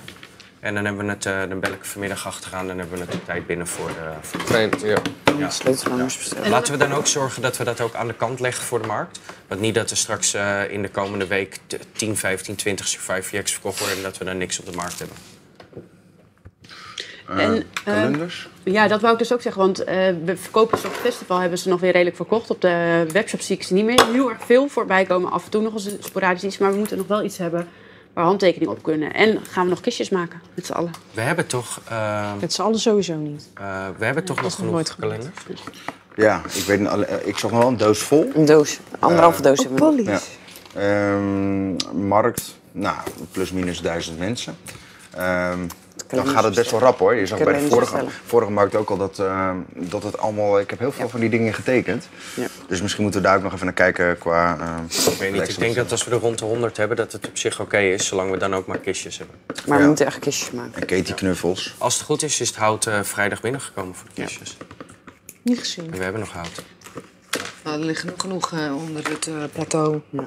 En dan, hebben we het, eh, dan bel ik vanmiddag achteraan en dan hebben we het de tijd binnen voor de... Voor de ja. ja. Laten we dan ook zorgen dat we dat ook aan de kant leggen voor de markt. Want niet dat er straks eh, in de komende week t- 10, 15, 20 Survive Jacks verkocht worden en dat we dan niks op de markt hebben. Eh, En, eh, kalenders? Ja, dat wou ik dus ook zeggen. Want eh, we verkopen ze op het festival hebben ze nog weer redelijk verkocht. Op de webshop zie ik ze niet meer heel erg veel voorbij komen. Af en toe nog eens sporadisch iets. Maar we moeten nog wel iets hebben waar handtekeningen op kunnen. En gaan we nog kistjes maken met z'n allen. We hebben toch, Met z'n allen sowieso niet. eh, we hebben toch nog nooit genoeg gebeurd. kalenders? Ja, ik weet ik zag nog wel een doos vol. Een doos. Anderhalve doos hebben we. Ja. Ehm, markt, nou, plus minus duizend mensen. Dan gaat het best wel rap hoor. Je zag bij de vorige, vorige markt ook al dat, ehm, dat het allemaal... Ik heb heel veel van die dingen getekend. Ja. Dus misschien moeten we daar ook nog even naar kijken qua... ehm, Ik weet niet, ik denk dat als we er rond de 100 hebben, dat het op zich oké is, zolang we dan ook maar kistjes hebben. Maar we moeten echt kistjes maken. En Katie Knuffels. Als het goed is, is het hout eh, vrijdag binnengekomen voor de kistjes. Niet gezien. En we hebben nog hout. Nou, er ligt genoeg, genoeg eh, onder het eh, plateau. Eh,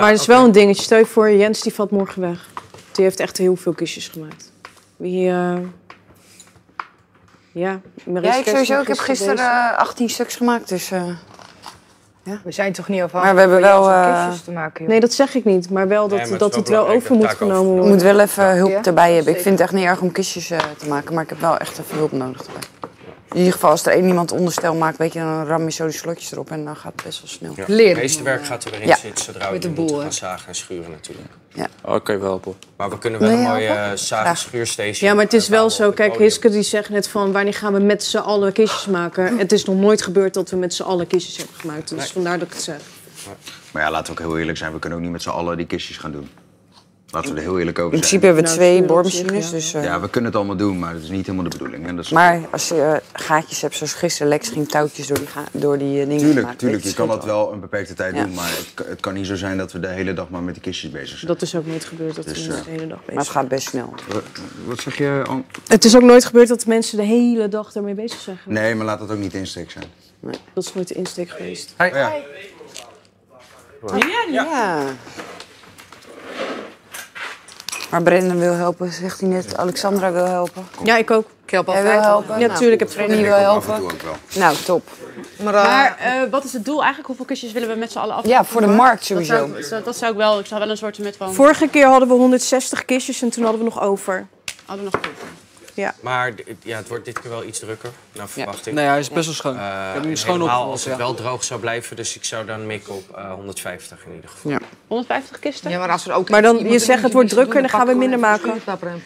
maar het is wel een dingetje. Stel je voor, Jens die valt morgen weg. Die heeft echt heel veel kistjes gemaakt. Wie, eh Ja, Ja, ik sowieso. Ik heb gisteren bezig. eh, 18 stuks gemaakt, dus... eh, We zijn toch niet afhankelijk Maar we hebben wel, eh, kistjes te maken. joh. Nee, dat zeg ik niet. Maar wel dat, Nee, maar het dat het wel over moet genomen Je worden. moet wel even hulp Ja, erbij hebben. Ik vind het echt niet erg om kistjes eh, te maken, maar ik heb wel echt even hulp nodig erbij. In ieder geval, als er één iemand onderstel maakt, weet je, dan ram je zo die slotjes erop en dan gaat het best wel snel. Ja. Leren. Het meeste werk gaat er weer in Ja. zitten zodra we de boel, gaan zagen en schuren natuurlijk. Oh, kan je wel helpen. Maar we kunnen wel een mooie uh, zaag- en schuurstation Ja, maar het is eh, wel zo. Kijk. Hiske die zegt net van wanneer gaan we met z'n allen kistjes maken. Het is nog nooit gebeurd dat we met z'n allen kistjes hebben gemaakt. Dus Nee. vandaar dat ik het zeg. Maar ja, laten we ook heel eerlijk zijn. We kunnen ook niet met z'n allen die kistjes gaan doen. Laten we er heel eerlijk over In zijn. principe hebben we Nou, twee dat boormachines, ja. dus... eh, Ja, we kunnen het allemaal doen, maar het is niet helemaal de bedoeling. hè. Dat is... Maar als je eh, gaatjes hebt, zoals gisteren, Lex ging touwtjes door die, door die eh, dingen Tuurlijk, maken. tuurlijk. Je kan dat wel een beperkte tijd Ja. doen, maar het, kan- het kan niet zo zijn dat we de hele dag maar met die kistjes bezig zijn. Dat is ook nooit gebeurd dat Dus, we de hele dag bezig Maar het gaat best snel. Wat, wat zeg je? An- Het is ook nooit gebeurd dat mensen de hele dag daarmee bezig zijn geweest. Nee, maar laat dat ook niet insteek zijn. Dat is nooit de insteek geweest. Oh, ja. Ja. Maar Brendan wil helpen, zegt hij net. Alexandra wil helpen. Ja, ik ook. Ik help Jij wil altijd. helpen? Ja, tuurlijk, ik heb Freddy wil helpen. Nou, top. Maar, eh, Maar eh, wat is het doel eigenlijk? Hoeveel kistjes willen we met z'n allen af? Ja, voor de markt Dat sowieso. zou, dat, dat zou ik wel. Ik zou wel een soort met van. Vorige keer hadden we 160 kistjes en toen hadden we nog over. Hadden we nog goed. Ja. Maar ja, het wordt dit keer wel iets drukker, naar verwachting. Nee, hij is best wel schoon. Eh, Ik heb hem nu schoon helemaal opgelost, als het ja. wel droog zou blijven, dus ik zou dan mikken op eh, 150 in ieder geval. Ja. 150 kisten? Ja, maar als er ook Maar dan, je zegt het wordt drukker, dan gaan we minder maken.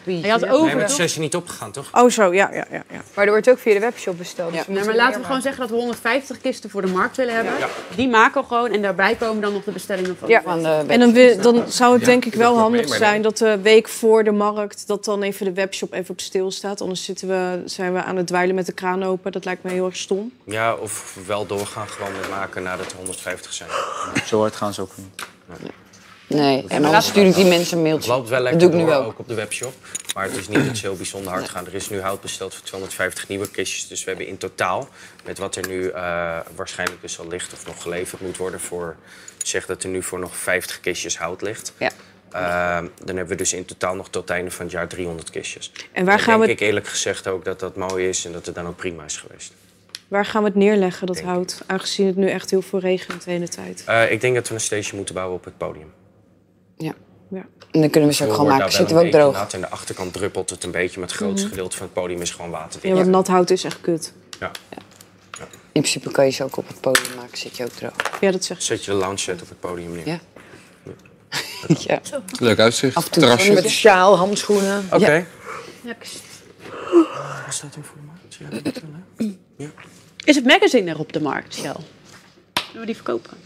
Je had Nee, over, maar is zesje niet opgegaan, toch? Oh zo, ja, ja, ja. ja. Maar er wordt ook via de webshop besteld. Dus Nee, moeten maar laten we gewoon zeggen dat we 150 kisten voor de markt willen hebben. Ja. Die maken we gewoon en daarbij komen dan nog de bestellingen van, Ja. van de En dan, dan zou het Ja, denk ik wel handig maar zijn dat de week voor de markt... dat dan even de webshop even op stil staat. Anders zitten we, zijn we aan het dweilen met de kraan open. Dat lijkt me heel erg stom. Ja, of wel doorgaan gewoon met maken nadat er 150 zijn. Zo hard gaan ze ook niet. Nee, en dan stuur ik die mensen een Het mailtje. loopt wel Dat lekker doe ik nu door, ook. ook op de webshop. Maar het is niet dat ze heel bijzonder hard gaan. Er is nu hout besteld voor 250 nieuwe kistjes. Dus we hebben in totaal, met wat er nu eh, waarschijnlijk dus al ligt... of nog geleverd moet worden voor... zeg dat er nu voor nog 50 kistjes hout ligt. Ja. Ehm, dan hebben we dus in totaal nog tot het einde van het jaar 300 kistjes. En waar gaan, denk we, ik eerlijk gezegd ook dat dat mooi is... en dat het dan ook prima is geweest. waar gaan we het neerleggen, dat Denk hout? Aangezien het nu echt heel veel regent de hele tijd. Eh, ik denk dat we een station moeten bouwen op het podium. Ja. Ja. En dan kunnen we ze ook gewoon maken. Zitten we ook droog. nat en de achterkant druppelt het een beetje... maar het grootste gedeelte van het podium is gewoon water. Ja, want nat hout is echt kut. Ja. In principe kan je ze ook op het podium maken. Zit je ook droog. Ja, dat zegt Zet je de lounge set op het podium neer. Ja. Ja. Leuk uitzicht. Af en toe. Met sjaal, handschoenen. Oké. Ja, ik- Waar staat hem voor de markt? Ja, dat weet wel, hè? Is het magazine er op de markt, Shell? Zullen we die verkopen?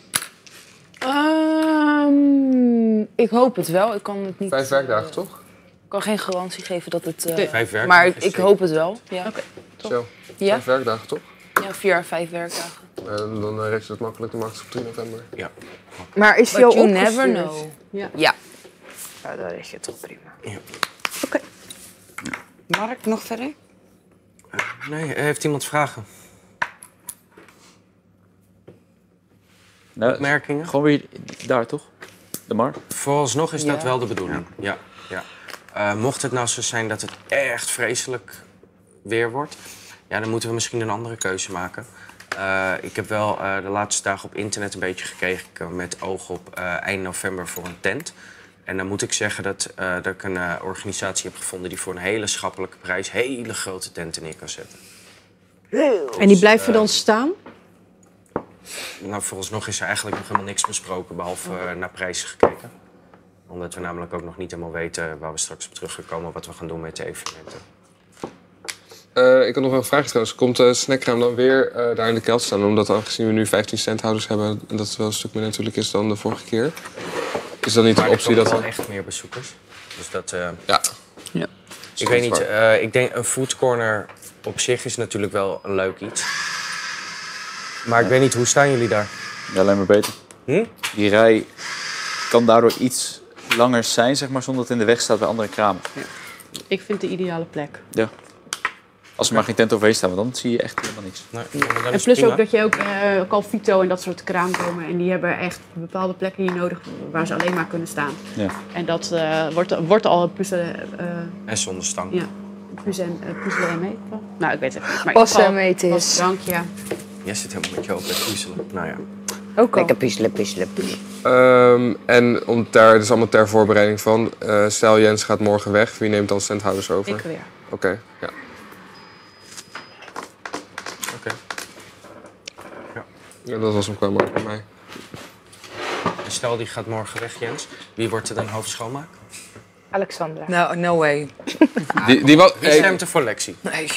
Ehm, ik hoop het wel. Ik kan het niet. Vijf werkdagen, toch? Ik kan geen garantie geven dat het. eh, Nee. Vijf werkdagen maar ik, hoop het wel. Ja, Zo. ja? Vijf werkdagen, toch? ja vier à vijf werkdagen. En dan reed je dat makkelijk de markt op 3 november. Ja. Maar is die al you opgestuurd? never know. Ja. Ja. Ja, dan is je toch prima. Mark, nog verder? Nee, heeft iemand vragen? Nou, Opmerkingen? gewoon weer daar, toch? De markt? Vooralsnog is dat wel de bedoeling. Ja. ja. Eh, mocht het nou zo zijn dat het echt vreselijk weer wordt... Ja, dan moeten we misschien een andere keuze maken. Eh, ik heb wel eh, de laatste dagen op internet een beetje gekeken... met oog op eh, eind november voor een tent. En dan moet ik zeggen dat, dat ik een organisatie heb gevonden... die voor een hele schappelijke prijs hele grote tenten neer kan zetten. En die blijven dan staan? Nou, vooralsnog is er eigenlijk nog helemaal niks besproken, behalve eh, naar prijzen gekeken. Omdat we namelijk ook nog niet helemaal weten waar we straks op terug gaan komen, wat we gaan doen met de evenementen. Eh, ik had nog wel een vraag trouwens. Komt de snackkraam dan weer eh, daar in de kelder staan? Omdat aangezien we nu 15 centhouders hebben... en dat het wel een stuk meer natuurlijk is dan de vorige keer... is dat niet Maar een er optie dat... wel echt meer bezoekers. Dus dat... eh, Ja. Ja. ik weet niet, eh, ik denk een foodcorner op zich is natuurlijk wel een leuk iets. Maar ik weet niet, hoe staan jullie daar? Ja, alleen maar beter. Hm? Die rij kan daardoor iets langer zijn, zeg maar, zonder dat het in de weg staat bij andere kramen. Ik vind de ideale plek. Ja. Als er maar geen tent overheen staan, want dan zie je echt helemaal niks. Nee, En plus prima. ook dat je ook uh, Calvito en dat soort kraam komen. En die hebben echt bepaalde plekken hier nodig waar ze alleen maar kunnen staan. Ja. En dat uh, wordt, wordt al puzzelen. Uh, en zonder stang. Ja, puzzelen, puzzelen en meten. Nou, ik weet het niet. Maar Passen en meten is. Dank je. Jij zit helemaal met je hoofd bij puzzelen. Nou ja. Ook al. Lekker puzzelen, puzzelen, puzzelen. Um, en om daar, is allemaal ter voorbereiding van. Uh, stel Jens gaat morgen weg, wie neemt dan centhouders over? Ik weer. Oké, okay, ja. Oké. Okay. Ja. dat was hem qua markt bij mij. En stel die gaat morgen weg, Jens. Wie wordt er dan hoofdschoonmaak? Alexandra. No, no way. *laughs* Die, die was, Wie stemt er voor Lexie? Nee.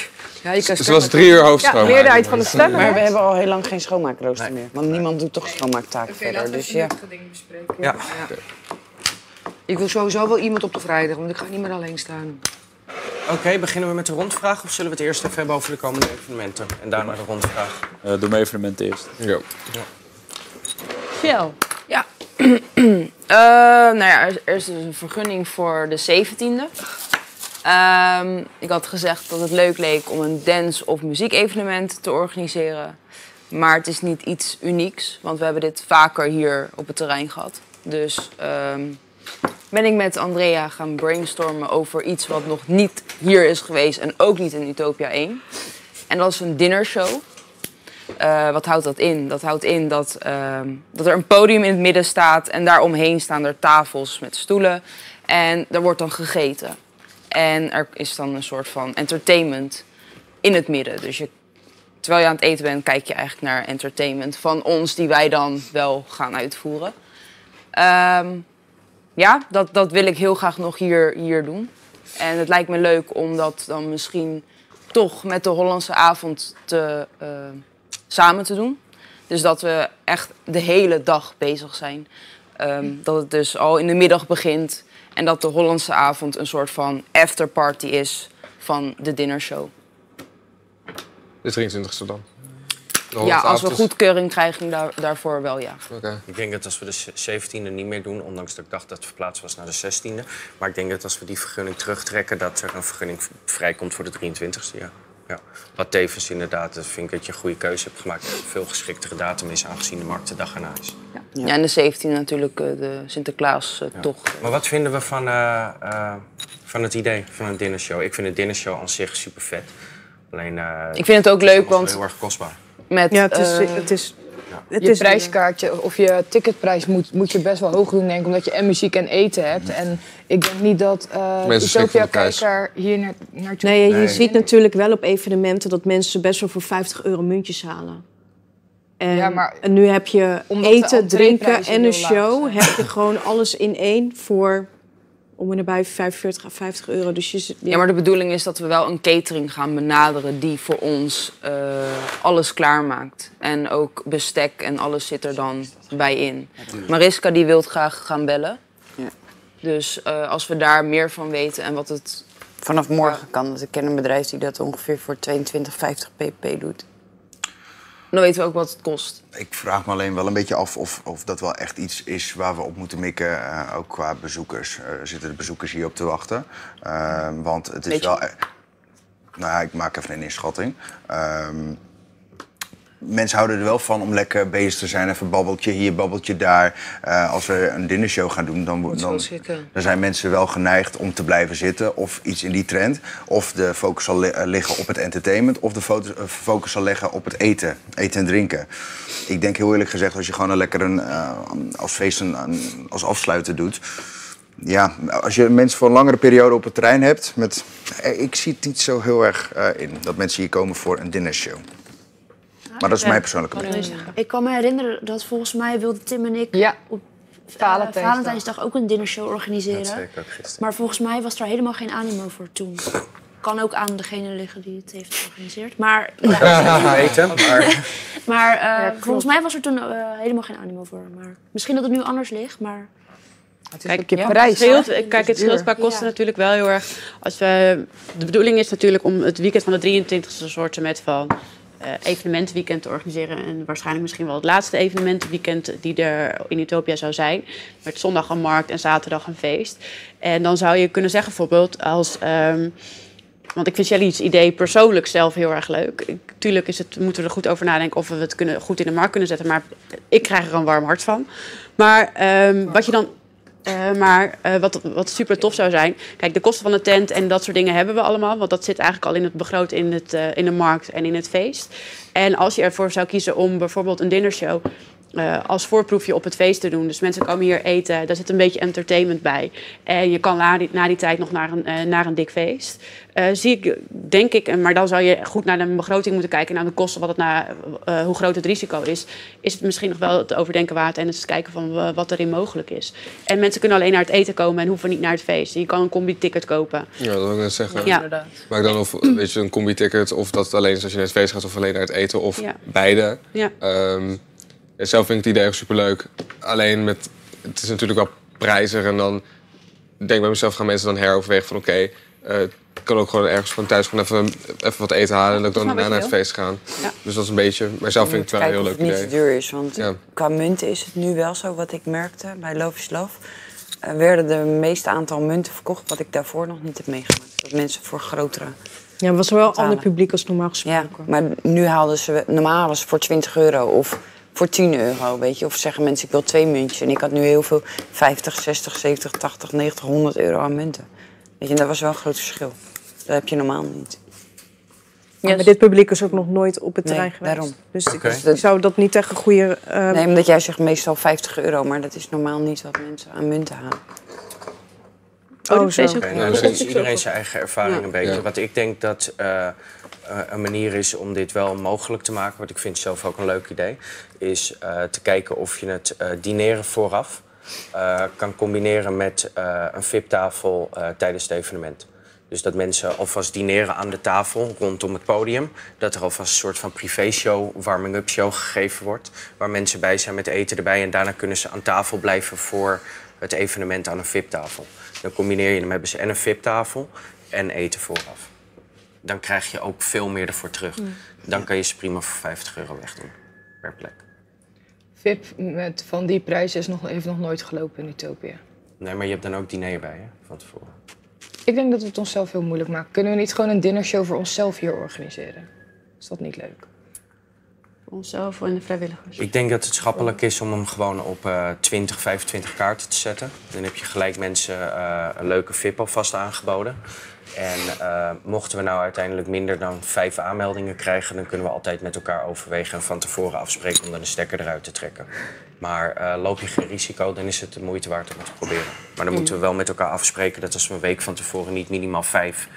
Ja, je kan Ze was drie uur hoofdschoonmaak. Ja, meerderheid van de stemmen. Maar we hebben al heel lang geen schoonmaakrooster nee. meer. Want niemand doet toch schoonmaaktaken verder. Dus ja. Ja. ja. Ik wil sowieso wel iemand op de vrijdag, want ik ga niet meer alleen staan. Oké, okay, beginnen we met de rondvraag of zullen we het eerst even hebben over de komende evenementen? En daarna de rondvraag. Uh, doe mijn evenementen eerst. Ja. ja. Shell. Ja. uh, *clears throat* nou ja, er, er is dus een vergunning voor de 17e. Um, ik had gezegd dat het leuk leek om een dance- of muziekevenement te organiseren. Maar het is niet iets unieks, want we hebben dit vaker hier op het terrein gehad. Dus um, ben ik met Andrea gaan brainstormen over iets wat nog niet hier is geweest en ook niet in Utopia 1. En dat is een dinnershow. Uh, wat houdt dat in? Dat houdt in dat, uh, dat er een podium in het midden staat en daaromheen staan er tafels met stoelen. En er wordt dan gegeten. En er is dan een soort van entertainment in het midden. Dus je, terwijl je aan het eten bent, kijk je eigenlijk naar entertainment van ons die wij dan wel gaan uitvoeren. Ehm, ja, dat, dat wil ik heel graag nog hier, hier doen. En het lijkt me leuk om dat dan misschien toch met de Hollandse avond te, eh, samen te doen. Dus dat we echt de hele dag bezig zijn. Ehm, dat het dus al in de middag begint. En dat de Hollandse avond een soort van afterparty is van de dinnershow. De 23e dan. Ja, als we goedkeuring krijgen daar, daarvoor wel, ja. Ik denk dat als we de z- 17e niet meer doen, ondanks dat ik dacht dat het verplaatst was naar de 16e. Maar ik denk dat als we die vergunning terugtrekken, dat er een vergunning vrijkomt voor de 23e. Ja. Ja. Wat tevens inderdaad, dat vind ik dat je een goede keuze hebt gemaakt. Veel geschiktere datum is, aangezien de markt de dag erna is. Ja, en de 17 natuurlijk eh, de Sinterklaas eh, toch. Maar wat vinden we van, eh, eh, van het idee van een dinnershow? Ik vind een dinnershow aan zich super vet. Alleen, eh, Ik vind het ook leuk, want- heel erg kostbaar. Met, Ja, het is- eh, het is, je is- prijskaartje of je ticketprijs moet, moet je best wel hoog doen, denk ik, omdat je en muziek en eten hebt. En ik denk niet dat eh de prijs. Utopia-kijker hier naar, naartoe... Nee, je ziet natuurlijk wel op evenementen dat mensen best wel voor 50 euro muntjes halen. En, Ja, maar en nu heb je eten, drinken en een laag show. Heb je gewoon alles in één voor om en nabij 45 à 50 euro. Dus je, Ja, maar de bedoeling is dat we wel een catering gaan benaderen die voor ons eh, alles klaarmaakt. En ook bestek en alles zit er dan bij in. Mariska die wil graag gaan bellen. Ja. Dus eh, als we daar meer van weten en wat het... Vanaf morgen kan het. Ik ken een bedrijf die dat ongeveer voor 22,50 pp doet. Dan weten we ook wat het kost. Ik vraag me alleen wel een beetje af of, of dat wel echt iets is waar we op moeten mikken. eh, ook qua bezoekers. Eh, zitten de bezoekers hier op te wachten? Eh, want het is wel. eh, nou ja, ik maak even een inschatting. Ehm, mensen houden er wel van om lekker bezig te zijn. Even babbeltje hier, babbeltje daar. Eh, als we een dinnershow gaan doen, dan, dan, dan zijn mensen wel geneigd om te blijven zitten. Of iets in die trend. Of de focus zal eh, liggen op het entertainment. Of de focus, eh, focus zal liggen op het eten. Eten en drinken. Ik denk heel eerlijk gezegd, als je gewoon een lekker een, als feest een, een- als afsluiter doet. Ja, als je mensen voor een langere periode op het terrein hebt. Met, ik zie het niet zo heel erg in. Dat mensen hier komen voor een dinnershow. Maar dat is mijn persoonlijke mening. Ik kan me herinneren dat volgens mij wilde Tim en ik op eh, Valentijnsdag. Valentijnsdag ook een dinnershow organiseren. Dat zei ik ook gisteren. Maar volgens mij was er helemaal geen animo voor toen. Kan ook aan degene liggen die het heeft georganiseerd. Maar, *laughs* Ja, maar- *laughs* maar eh, volgens mij was er toen eh, helemaal geen animo voor. Maar misschien dat het nu anders ligt, maar... Kijk, ja, prijs, het scheelt, kijk, het scheelt qua kosten Ja. natuurlijk wel heel erg. Als we, de bedoeling is natuurlijk om het weekend van de 23e een soort met van evenementenweekend te organiseren. En waarschijnlijk misschien wel het laatste evenementenweekend die er in Utopia zou zijn. Met zondag een markt en zaterdag een feest. En dan zou je kunnen zeggen bijvoorbeeld als... ehm, want ik vind Shelly's idee persoonlijk zelf heel erg leuk. Ik- Tuurlijk is het, moeten we er goed over nadenken of we het kunnen, goed in de markt kunnen zetten. Maar ik krijg er een warm hart van. Maar ehm, wat je dan. Eh, maar eh, wat, wat super tof zou zijn. Kijk, de kosten van de tent en dat soort dingen hebben we allemaal. Want dat zit eigenlijk al in het begroot in, het, eh, in de markt en in het feest. En als je ervoor zou kiezen om bijvoorbeeld een dinnershow eh, als voorproefje op het feest te doen. Dus mensen komen hier eten, daar zit een beetje entertainment bij. En je kan na die, na die tijd nog naar een, eh, naar een dik feest. Eh, zie ik, denk ik, en maar dan zou je goed naar de begroting moeten kijken, naar de kosten, wat het na, eh, hoe groot het risico is. Is het misschien nog wel het overdenken waard en eens kijken van wat erin mogelijk is. En mensen kunnen alleen naar het eten komen en hoeven niet naar het feest. Je kan een combi-ticket kopen. Ja, dat wil ik net zeggen. Ja. Inderdaad. Maar dan of *clears throat* weet je, een combi-ticket of dat het alleen is als je naar het feest gaat of alleen naar het eten of Ja. beide. Ja. Ehm, ja, zelf vind ik het idee echt superleuk. Alleen met, het is natuurlijk wel prijzig en dan denk ik bij mezelf gaan mensen dan heroverwegen van oké, eh, ik kan ook gewoon ergens van thuis gewoon even, even wat eten halen en dat ik dan daarna naar het feest gaan. Ja. Dus dat is een beetje, maar zelf vind ik het wel een heel leuk of het idee. niet te duur is. Want Ja. qua munten is het nu wel zo, wat ik merkte bij Love is Love. eh, werden de meeste aantal munten verkocht wat ik daarvoor nog niet heb meegemaakt. Dat mensen voor grotere... Ja, was wel ander publiek als normaal gesproken. Ja, maar nu haalden ze... Normaal ze voor 20 euro of voor 10 euro, weet je. Of zeggen mensen, ik wil twee muntjes. En ik had nu heel veel 50, 60, 70, 80, 90, 100 euro aan munten. Weet je, en dat was wel een groot verschil. Dat heb je normaal niet. Ja, maar dit publiek is ook nog nooit op het Nee, terrein geweest. daarom. Dus ik, ik zou dat niet echt een goede... eh, Nee, omdat jij zegt meestal 50 euro, maar dat is normaal niet wat mensen aan munten halen. Podiumvrees ook. Oké, nou, Ja. dat is iedereen zijn eigen ervaring Ja. een beetje. Ja. Wat ik denk dat eh, eh, een manier is om dit wel mogelijk te maken, wat ik vind zelf ook een leuk idee, is eh, te kijken of je het eh, dineren vooraf kan combineren met een VIP-tafel tijdens het evenement. Dus dat mensen alvast dineren aan de tafel rondom het podium. Dat er alvast een soort van privéshow, warming-up show gegeven wordt. Waar mensen bij zijn met eten erbij. En daarna kunnen ze aan tafel blijven voor het evenement aan een VIP-tafel. Dan combineer je, dan hebben ze en een VIP-tafel en eten vooraf. Dan krijg je ook veel meer ervoor terug. Mm. Dan kan je ze prima voor 50 euro wegdoen per plek. VIP met van die prijs is nog, heeft nog nooit gelopen in Utopia. Nee, maar je hebt dan ook diner bij, hè, van tevoren. Ik denk dat we het onszelf heel moeilijk maken. Kunnen we niet gewoon een dinnershow voor onszelf hier organiseren? Is dat niet leuk? Voor onszelf en de vrijwilligers. Ik denk dat het schappelijk is om hem gewoon op eh 20, 25 kaarten te zetten. Dan heb je gelijk mensen eh, een leuke VIP alvast aangeboden. En eh, mochten we nou uiteindelijk minder dan vijf aanmeldingen krijgen... dan kunnen we altijd met elkaar overwegen en van tevoren afspreken om dan de stekker eruit te trekken. Maar eh, loop je geen risico, dan is het de moeite waard om het te proberen. Maar dan moeten we wel met elkaar afspreken dat als we een week van tevoren niet minimaal vijf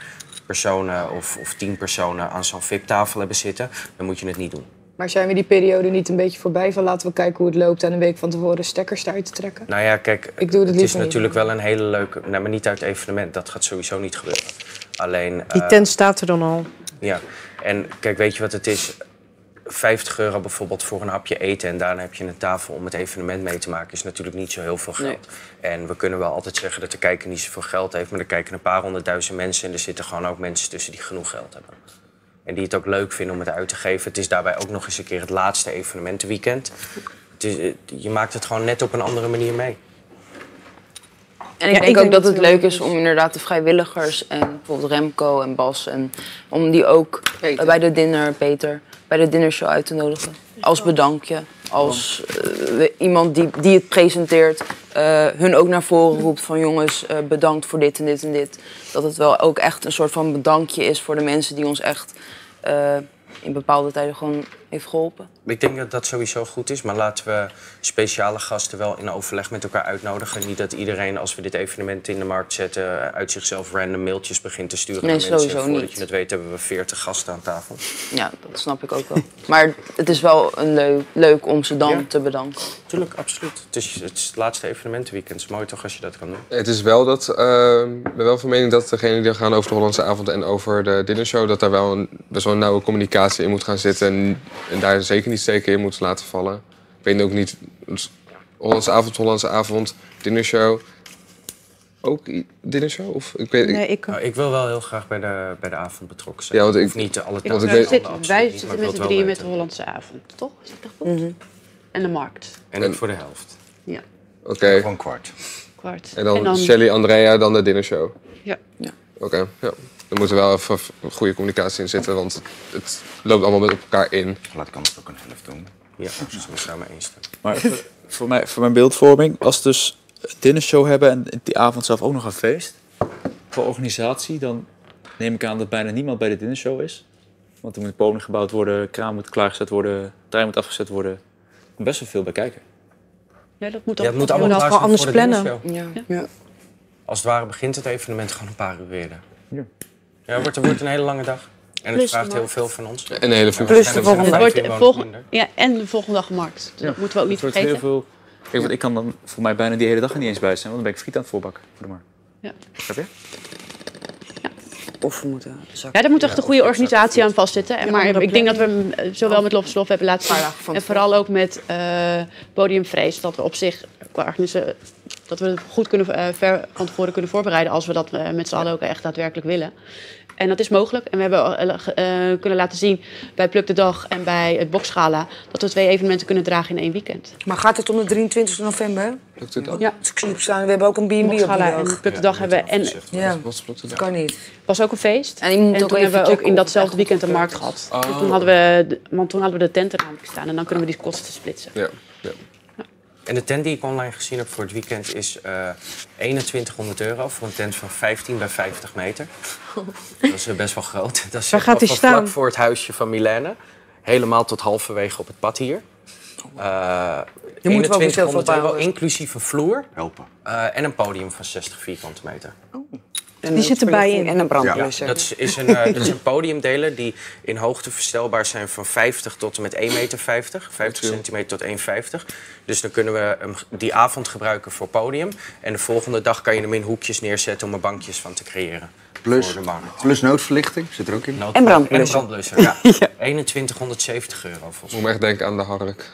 personen of, of tien personen aan zo'n VIP-tafel hebben zitten, dan moet je het niet doen. Maar zijn we die periode niet een beetje voorbij van laten we kijken hoe het loopt en een week van tevoren stekkers eruit te trekken? Nou ja, kijk, Ik doe het het is niet. natuurlijk wel een hele leuke... Nou, maar niet uit het evenement, dat gaat sowieso niet gebeuren. Alleen... Die eh, tent staat er dan al. Ja, en kijk, weet je wat het is? 50 euro bijvoorbeeld voor een hapje eten en daarna heb je een tafel om het evenement mee te maken, is natuurlijk niet zo heel veel geld. En we kunnen wel altijd zeggen dat de kijker niet zoveel geld heeft, maar er kijken een paar honderdduizend mensen en er zitten gewoon ook mensen tussen die genoeg geld hebben. En die het ook leuk vinden om het uit te geven. Het is daarbij ook nog eens een keer het laatste evenementenweekend. Het is, eh, je maakt het gewoon net op een andere manier mee. En ik Ja, denk ik ook denk dat dat het het leuk is om inderdaad de vrijwilligers en bijvoorbeeld Remco en Bas en om die ook eh, bij de dinner, Peter, bij de dinnershow uit te nodigen. Als bedankje, als eh, iemand die, die het presenteert, eh, hun ook naar voren roept van jongens, eh, bedankt voor dit en dit en dit. Dat het wel ook echt een soort van bedankje is voor de mensen die ons echt in bepaalde tijden gewoon heeft geholpen. Ik denk dat dat sowieso goed is, maar laten we speciale gasten wel in overleg met elkaar uitnodigen. Niet dat iedereen, als we dit evenement in de markt zetten, uit zichzelf random mailtjes begint te sturen Nee, naar mensen. sowieso Voordat niet. je het weet hebben we 40 gasten aan tafel. Ja, dat snap ik ook wel. Maar het is wel een leuk, leuk om ze dan Ja. te bedanken. Tuurlijk, absoluut. Het is het, is het laatste evenementenweekend. Het is mooi toch als je dat kan doen. Het is wel dat, ik ben wel van mening dat degenen die gaan over de Hollandse avond en over de dinnershow, dat daar wel een, best wel een nauwe communicatie in moet gaan zitten. En, en daar zeker niet steken in moet laten vallen. Ik weet ook niet, Hollandse avond, Hollandse avond, dinnershow. Ook dinnershow? Of, ik weet, Nee, ik... Nou, ik wil wel heel graag bij de, bij de avond betrokken zijn. Ja, want ik- Hoeft niet alle want ik weet- absoluut wij zitten ik met z'n wel drieën met de. Hollandse avond, toch? Is dat goed? En de markt. En ook voor de helft. Ja, Oké. Gewoon kwart. kwart. En dan, Shelly, Andrea, dan de dinnershow. Ja. ja. Oké, ja. Er moet er wel even een goede communicatie in zitten, want het loopt allemaal met elkaar in. Laat ik anders ook een helft doen. Ja, zo samen eens. Maar voor- voor, mij, voor mijn beeldvorming, als we dus een dinnershow hebben en die avond zelf ook nog een feest. Voor organisatie, dan neem ik aan dat bijna niemand bij de dinnershow is. Want er moet een podium gebouwd worden, kraan moet klaargezet worden, trein moet afgezet worden. Er komt best wel veel bij kijken. Ja, dat moet Ja, we allemaal dat gewoon anders voor de plannen. dinnershow. Ja. Als het ware begint het evenement gewoon een paar uur eerder. Ja. Ja, het wordt, het wordt een hele lange dag. En het Plus vraagt heel veel van ons. En een hele Ja, Plus de volgende- minder. ja, en de volgende dag markt. Dat moeten we ook niet Het wordt vergeten. heel veel. Kijk, want ik kan dan voor mij bijna die hele dag er niet eens bij zijn, want dan ben ik friet aan het voorbakken voor de markt. Ja. Snap je? Of we moeten zakken. Ja, daar moet echt een goede organisatie aan vastzitten. En Ja, maar ik denk dat we hem eh, zowel met Lof en Slof hebben laten zien. Paar dagen van En vooral ook met eh podiumvrees. Dat we op zich qua organisatie dat we het goed kunnen, eh, ver van tevoren kunnen voorbereiden als we dat eh, met z'n allen ook echt daadwerkelijk willen. En dat is mogelijk. En we hebben eh, kunnen laten zien bij Pluk de Dag en bij het Boksgala dat we twee evenementen kunnen dragen in één weekend. Maar gaat het om de 23 november? Lukt het dan? Ja. Dus ik zie op staan, we hebben ook een B&B op dag. en Pluk de Dag hebben we. En Ja, het? dat kan niet. was ook een feest. En je moet En ook toen even hebben we ook in datzelfde het weekend een markt gehad. Oh. Toen hadden we, de- want toen hadden we de tent er namelijk staan. En dan kunnen we die kosten splitsen. Ja. ja. En de tent die ik online gezien heb voor het weekend is eh 2100 euro voor een tent van 15 bij 50 meter. Dat is eh, best wel groot. *laughs* Dat is Waar zeg gaat die staan? Vlak voor het huisje van Milène. Helemaal tot halverwege op het pad hier. Eh, Je moet wel voor zoveel 2100 euro, bouwen. inclusief een vloer. Helpen. Eh, en een podium van 60 vierkante meter. Die zit erbij in. En een Ja, brandblusser. dat is, is een, eh, dat is een podiumdelen die in hoogte verstelbaar zijn van 50 tot en met 1,50 meter. 50 centimeter tot 1,50. Dus dan kunnen we hem die avond gebruiken voor podium. En de volgende dag kan je hem in hoekjes neerzetten om er bankjes van te creëren. Plus, plus noodverlichting zit er ook in. Nood- En brandblusser. En brandblusser, ja. *laughs* 2170 euro volgens Moet me echt denken aan de hark.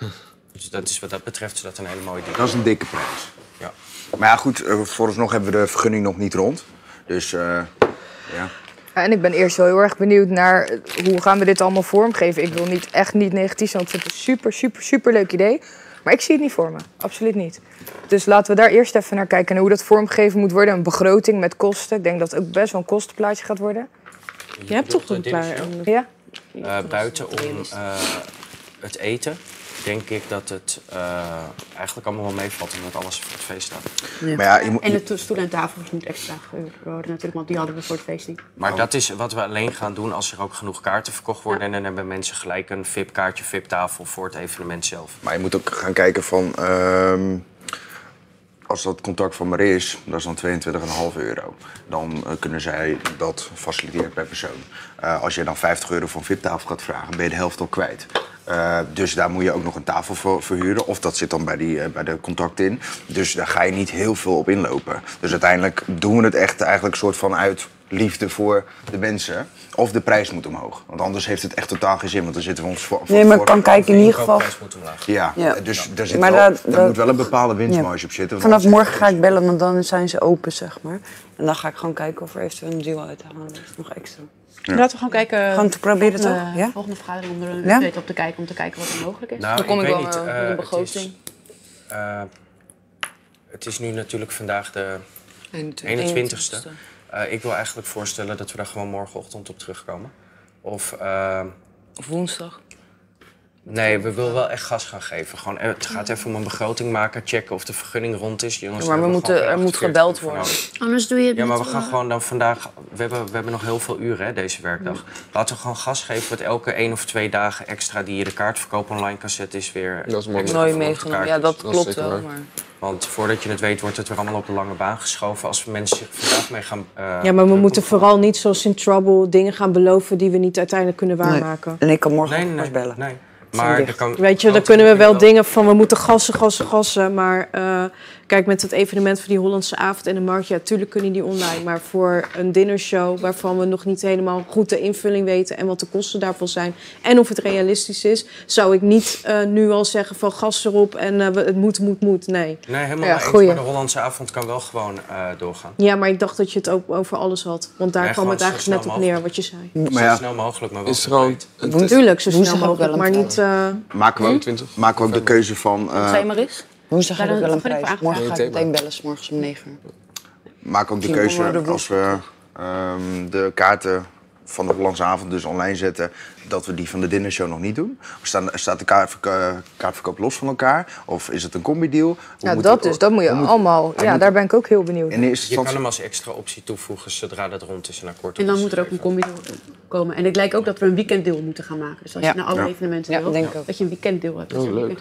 Dus dat is wat dat betreft is dat een hele mooie deal. Dat is een dikke prijs. Ja. Maar ja, goed, eh, vooralsnog hebben we de vergunning nog niet rond. Dus eh, ja. En ik ben eerst wel heel erg benieuwd naar eh, hoe gaan we dit allemaal vormgeven. Ik wil niet, echt niet negatief zijn, want ik vind het een super, super, super leuk idee. Maar ik zie het niet voor me. Absoluut niet. Dus laten we daar eerst even naar kijken. En hoe dat vormgegeven moet worden. Een begroting met kosten. Ik denk dat het ook best wel een kostenplaatje gaat worden. Je hebt toch een wel- Ja? Eh, buiten om eh, het eten denk ik dat het eh, eigenlijk allemaal wel meevalt omdat alles voor het feest staat. Maar ja, je moet, En de to- stoel en tafels moet extra gehuurd worden natuurlijk, want die hadden we voor het feest niet. Maar dat is wat we alleen gaan doen als er ook genoeg kaarten verkocht worden. En dan hebben mensen gelijk een VIP-kaartje, VIP-tafel voor het evenement zelf. maar je moet ook gaan kijken van... ehm, als dat contact van Marie is, dat is dan 22,5 euro. Dan eh, kunnen zij dat faciliteren per persoon. Eh, als je dan 50 euro voor een VIP-tafel gaat vragen, ben je de helft al kwijt. Eh, dus daar moet je ook nog een tafel voor verhuren. Of dat zit dan bij, die, eh, bij de contact in. Dus daar ga je niet heel veel op inlopen. Dus uiteindelijk doen we het echt eigenlijk soort van uit liefde voor de mensen. Of de prijs moet omhoog. Want anders heeft het echt totaal geen zin. Want dan zitten we ons voor. Nee, maar ik kan kijken in ieder geval. Prijs moet omlaag. Ja, Ja. dus daar, zit Maar wel, daar moet wel een bepaalde winstmarge op zitten. want Vanaf morgen ga ik bellen, want dan zijn ze open, zeg maar. En dan ga ik gewoon kijken of er eventueel een deal uit te halen is. Nog extra. Ja. Laten we gewoon kijken. Gewoon te proberen, volgende, toch? Ja? Volgende vergadering om er een Ja? update op te kijken, om te kijken wat er mogelijk is. Nou, Dan kom ik weet wel niet, eh, met een het begroting. is, eh, het is nu natuurlijk vandaag de 21. 21ste. Eh, ik wil eigenlijk voorstellen dat we daar gewoon morgenochtend op terugkomen. Of, Of woensdag. Nee, we willen wel echt gas gaan geven. Gewoon, eh, het gaat even om een begroting maken, checken of de vergunning rond is. Jongens, Ja, maar we moeten, er moet 48 gebeld worden. Anders doe je het Ja, maar we met, gaan eh, gewoon dan vandaag... We hebben, we hebben nog heel veel uren hè, deze werkdag. Laten we gewoon gas geven. Want elke één of twee dagen extra die je de kaartverkoop online kan zetten... is weer Dat is mooi. meegenomen. Ja, dat klopt wel. waar. Maar... Want voordat je het weet wordt het weer allemaal op de lange baan geschoven. Als we mensen zich vandaag mee gaan... eh, Ja, maar we moeten vooral niet zoals in Trouble dingen gaan beloven die we niet uiteindelijk kunnen waarmaken. En ik kan morgen Nee, nee, pas bellen. nee. Maar kan, Weet je, dan kunnen we wel dingen van we moeten gassen, gassen, gassen. Maar eh, kijk, met het evenement van die Hollandse avond en de markt, ja, tuurlijk kunnen die online. Maar voor een dinnershow waarvan we nog niet helemaal goed de invulling weten en wat de kosten daarvan zijn en of het realistisch is, zou ik niet eh, nu al zeggen van gas erop en eh, we- het moet, moet, moet. Nee. Nee, helemaal Ja, goeie. Maar de Hollandse avond kan wel gewoon eh, doorgaan. Ja, maar ik dacht dat je het ook over alles had. Want daar Nee, kwam het zo eigenlijk net op neer wat je zei. Maar Zo ja, snel mogelijk, maar wel Is er gewoon compleet. een Tuurlijk, zo snel mogelijk, maar niet... eh, maken we, ook, 22. maken we ook de keuze van... eh, Wat zei maar eens? Woensdag heb ik wel een prijs. Morgen ga ik meteen bellen, s morgens om 9 uur. maak ook de keuze als we ehm, de kaarten van de Hollandse avond dus online zetten, dat we die van de dinnershow nog niet doen? Of staan, staat de kaartverko- eh, kaartverkoop los van elkaar? Of is het een combi-deal? Hoe Ja, moet dat dus. Dat moet je moet- allemaal... Ja, moet- daar ben ik ook heel benieuwd In naar. Je kan hem als extra optie toevoegen zodra dat rond is en akkoord En dan is moet er ook een gegeven. combi komen. En ik lijkt ook dat we een weekenddeal moeten gaan maken. Dus als Ja. je naar alle Ja. evenementen Ja, wil, dat je een weekenddeal hebt. Dus Oh, een leuk.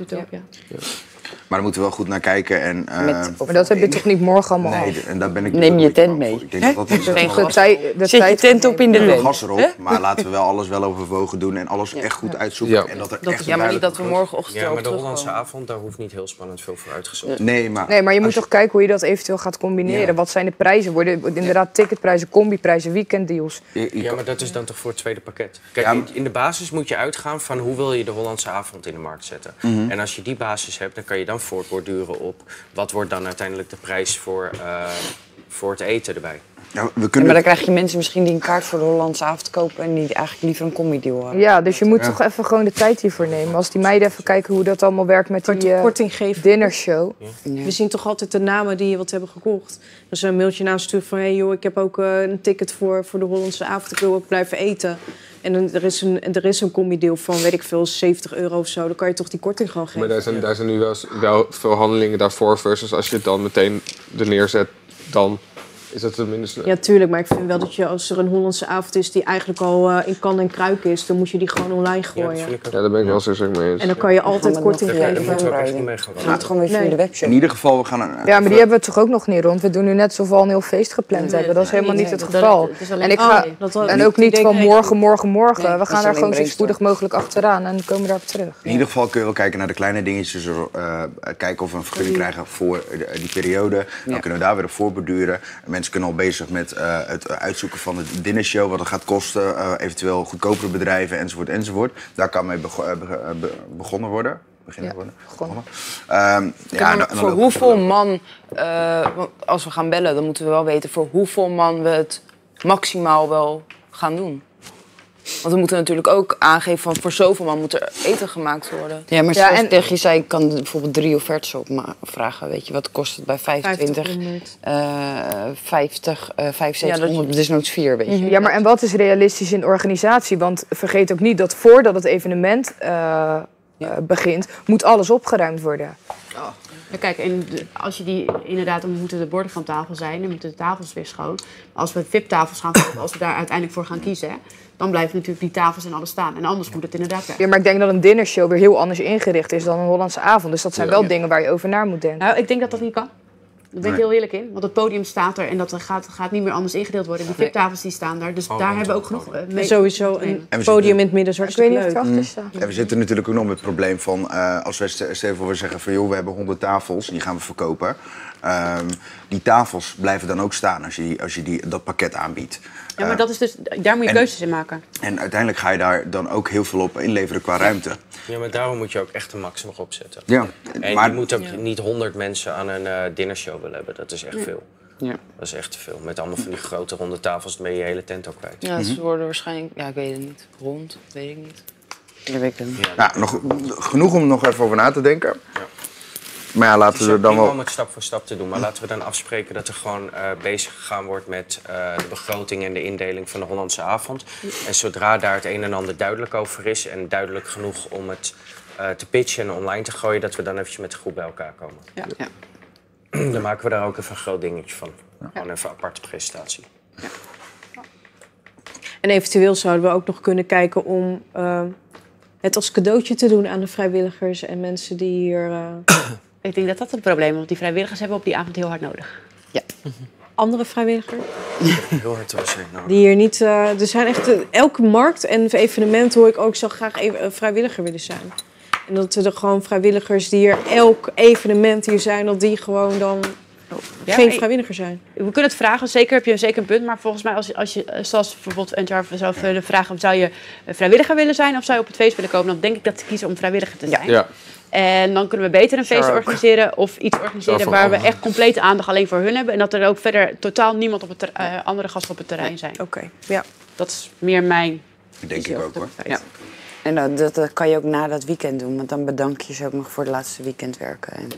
Maar daar moeten we wel goed naar kijken. En, eh, Met, Maar dat heb je toch niet morgen allemaal nee, af? en daar ben ik Neem je tent mee. voor. Ik denk dat dat Zet je tent op in de erop, maar laten we wel alles wel overwogen doen en alles echt goed uitzoeken. Ja. En dat er Dat echt Ja, maar niet dat we morgenochtend Ja, maar de Hollandse avond, daar hoeft niet heel spannend veel voor uitgezocht. Nee, maar, Nee, maar je moet toch kijken hoe je dat eventueel gaat combineren. Ja. Wat zijn de prijzen? Worden inderdaad ticketprijzen, combiprijzen, weekenddeals? Ja, maar dat is dan toch voor het tweede pakket? Kijk, in de basis moet je uitgaan van hoe wil je de Hollandse avond in de markt zetten. Mhm. En als je die basis hebt, dan kan je dan voortborduren op... wat wordt dan uiteindelijk de prijs voor, eh, voor het eten erbij. ja, we Ja, kunnen maar dan krijg je mensen misschien die een kaart voor de Hollandse avond kopen... en die eigenlijk liever een combi-deal hebben. Ja, dus je moet Ja. toch even gewoon de tijd hiervoor nemen. Als die meiden even kijken hoe dat allemaal werkt met die eh, korting geven. dinnershow. We zien toch altijd de namen die wat hebben gekocht. Dus een mailtje naar sturen van... hé hey joh, ik heb ook eh, een ticket voor, voor de Hollandse avond. Ik wil ook blijven eten. En dan, er is een, er is een combi-deal van, weet ik veel, 70 euro of zo. Dan kan je toch die korting gewoon geven. Maar daar zijn, daar zijn nu wel, wel veel handelingen daarvoor. Versus als je het dan meteen er neerzet, dan is dat tenminste... Ja, tuurlijk. Maar ik vind wel dat je als er een Hollandse avond is die eigenlijk al eh, in kan en kruik is, dan moet je die gewoon online gooien. Ja, daar ben ik wel zo zeg mee eens. En dan kan je altijd korting Ja, daar geven. We moeten gewoon weer via de webshop. In ieder geval, we gaan... Een, Ja, maar die hebben we toch ook nog niet rond. We doen nu net alsof we al een heel feest gepland hebben. Dat is helemaal niet het dat- geval. En, ik ga, oh, nee, dat was- en ook niet van morgen, morgen, morgen. Nee, we dat gaan daar gewoon zo spoedig mogelijk achteraan en komen daarop terug. In ieder geval kun je wel kijken naar de kleine dingetjes. Dus, eh, kijken of we een vergunning krijgen voor die periode. Dan kunnen we daar weer op voorborduren. En Mensen kunnen al bezig met eh, het uitzoeken van de dinnershow. Wat het gaat kosten. eh, eventueel goedkopere bedrijven enzovoort enzovoort. Daar kan mee bego- eh, be- be- begonnen worden. Beginnen Ja, worden. begonnen. Ehm, ja, dan- dan voor hoeveel man, als we gaan bellen, dan moeten we wel weten voor hoeveel man we het maximaal wel gaan doen. Want we moeten natuurlijk ook aangeven van voor zoveel man moet er eten gemaakt worden. Ja, maar Ja, zoals en- tegen je zei, ik kan bijvoorbeeld drie offertes opvragen. Weet je, wat kost het bij 25, 50, eh 50, eh 75, Ja, dat je- 100, desnoods vier, weet je. Ja, maar en wat is realistisch in organisatie? Want vergeet ook niet dat voordat het evenement eh, eh, begint, moet alles opgeruimd worden. Ja, kijk, en als je die inderdaad, dan moeten de borden van tafel zijn, dan moeten de tafels weer schoon. Maar als we VIP-tafels gaan, als we daar uiteindelijk voor gaan kiezen, hè, dan blijven natuurlijk die tafels en alles staan. En anders moet het inderdaad weg. Ja, maar ik denk dat een dinnershow weer heel anders ingericht is dan een Hollandse avond. Dus dat zijn wel dingen waar je over na moet denken. Nou, ik denk dat dat niet kan. Daar ben ik heel eerlijk in. Want het podium staat er en dat gaat, gaat niet meer anders ingedeeld worden. Die VIP-tafels die staan daar. Dus daar hebben we ook genoeg eh, mee. Sowieso een En podium zitten- in het midden is Ik weet niet of het achter staat. En we zitten natuurlijk ook nog met het probleem van, eh, als stel voor we zeggen van joh, we hebben 100 tafels, die gaan we verkopen. Ehm, die tafels blijven dan ook staan als je, die, als je die, dat pakket aanbiedt. Ja, maar dat is dus, daar moet je en- keuzes in maken. En uiteindelijk ga je daar dan ook heel veel op inleveren qua ruimte. Ja, maar daarom moet je ook echt een maximum opzetten. Ja, En maar je moet ook niet 100 mensen aan een eh dinnershow willen hebben. Dat is echt veel. Ja. Dat is echt te veel. Met allemaal van die grote ronde tafels, dan ben je je hele tent ook kwijt. Ja, ze worden waarschijnlijk, ja, ik weet het niet, rond, weet ik niet. Dat weet ik niet. nou, nog, genoeg om nog even over na te denken. Maar ja, Het laten is we dan wel... om het stap voor stap te doen. Maar laten we dan afspreken dat er gewoon eh, bezig gegaan wordt met eh, de begroting en de indeling van de Hollandse avond. En zodra daar het een en ander duidelijk over is en duidelijk genoeg om het eh, te pitchen en online te gooien, dat we dan eventjes met de groep bij elkaar komen. Ja. Ja. Dan maken we daar ook even een groot dingetje van. Gewoon even een aparte presentatie. En eventueel zouden we ook nog kunnen kijken om het als cadeautje te doen aan de vrijwilligers en mensen die hier. Eh, Ik denk dat dat het probleem is. Want die vrijwilligers hebben op die avond heel hard nodig. andere vrijwilligers. Heel hard te wc nodig. Die hier niet. eh, er zijn echt. eh, elke markt en evenement hoor ik ook zo graag even, een vrijwilliger willen zijn. En dat er gewoon vrijwilligers die hier elk evenement hier zijn, dat die gewoon dan Ja, geen vrijwilliger zijn. We kunnen het vragen, zeker heb je zeker een punt. Maar volgens mij, als, je- als je, eh, zoals bijvoorbeeld NTR zou willen vragen... zou je een vrijwilliger willen zijn of zou je op het feest willen komen... dan denk ik dat ze kiezen om vrijwilliger te zijn. Ja. En dan kunnen we beter een feest organiseren... of iets organiseren waar we echt complete aandacht alleen voor hun hebben... en dat er ook verder totaal niemand op het ter- eh, andere gasten op het terrein zijn. Oké, ja. Dat is meer mijn... Denk ik ook hoor. Ja. En dat, dat, dat kan je ook na dat weekend doen, want dan bedank je ze ook nog voor het laatste weekend werken. En,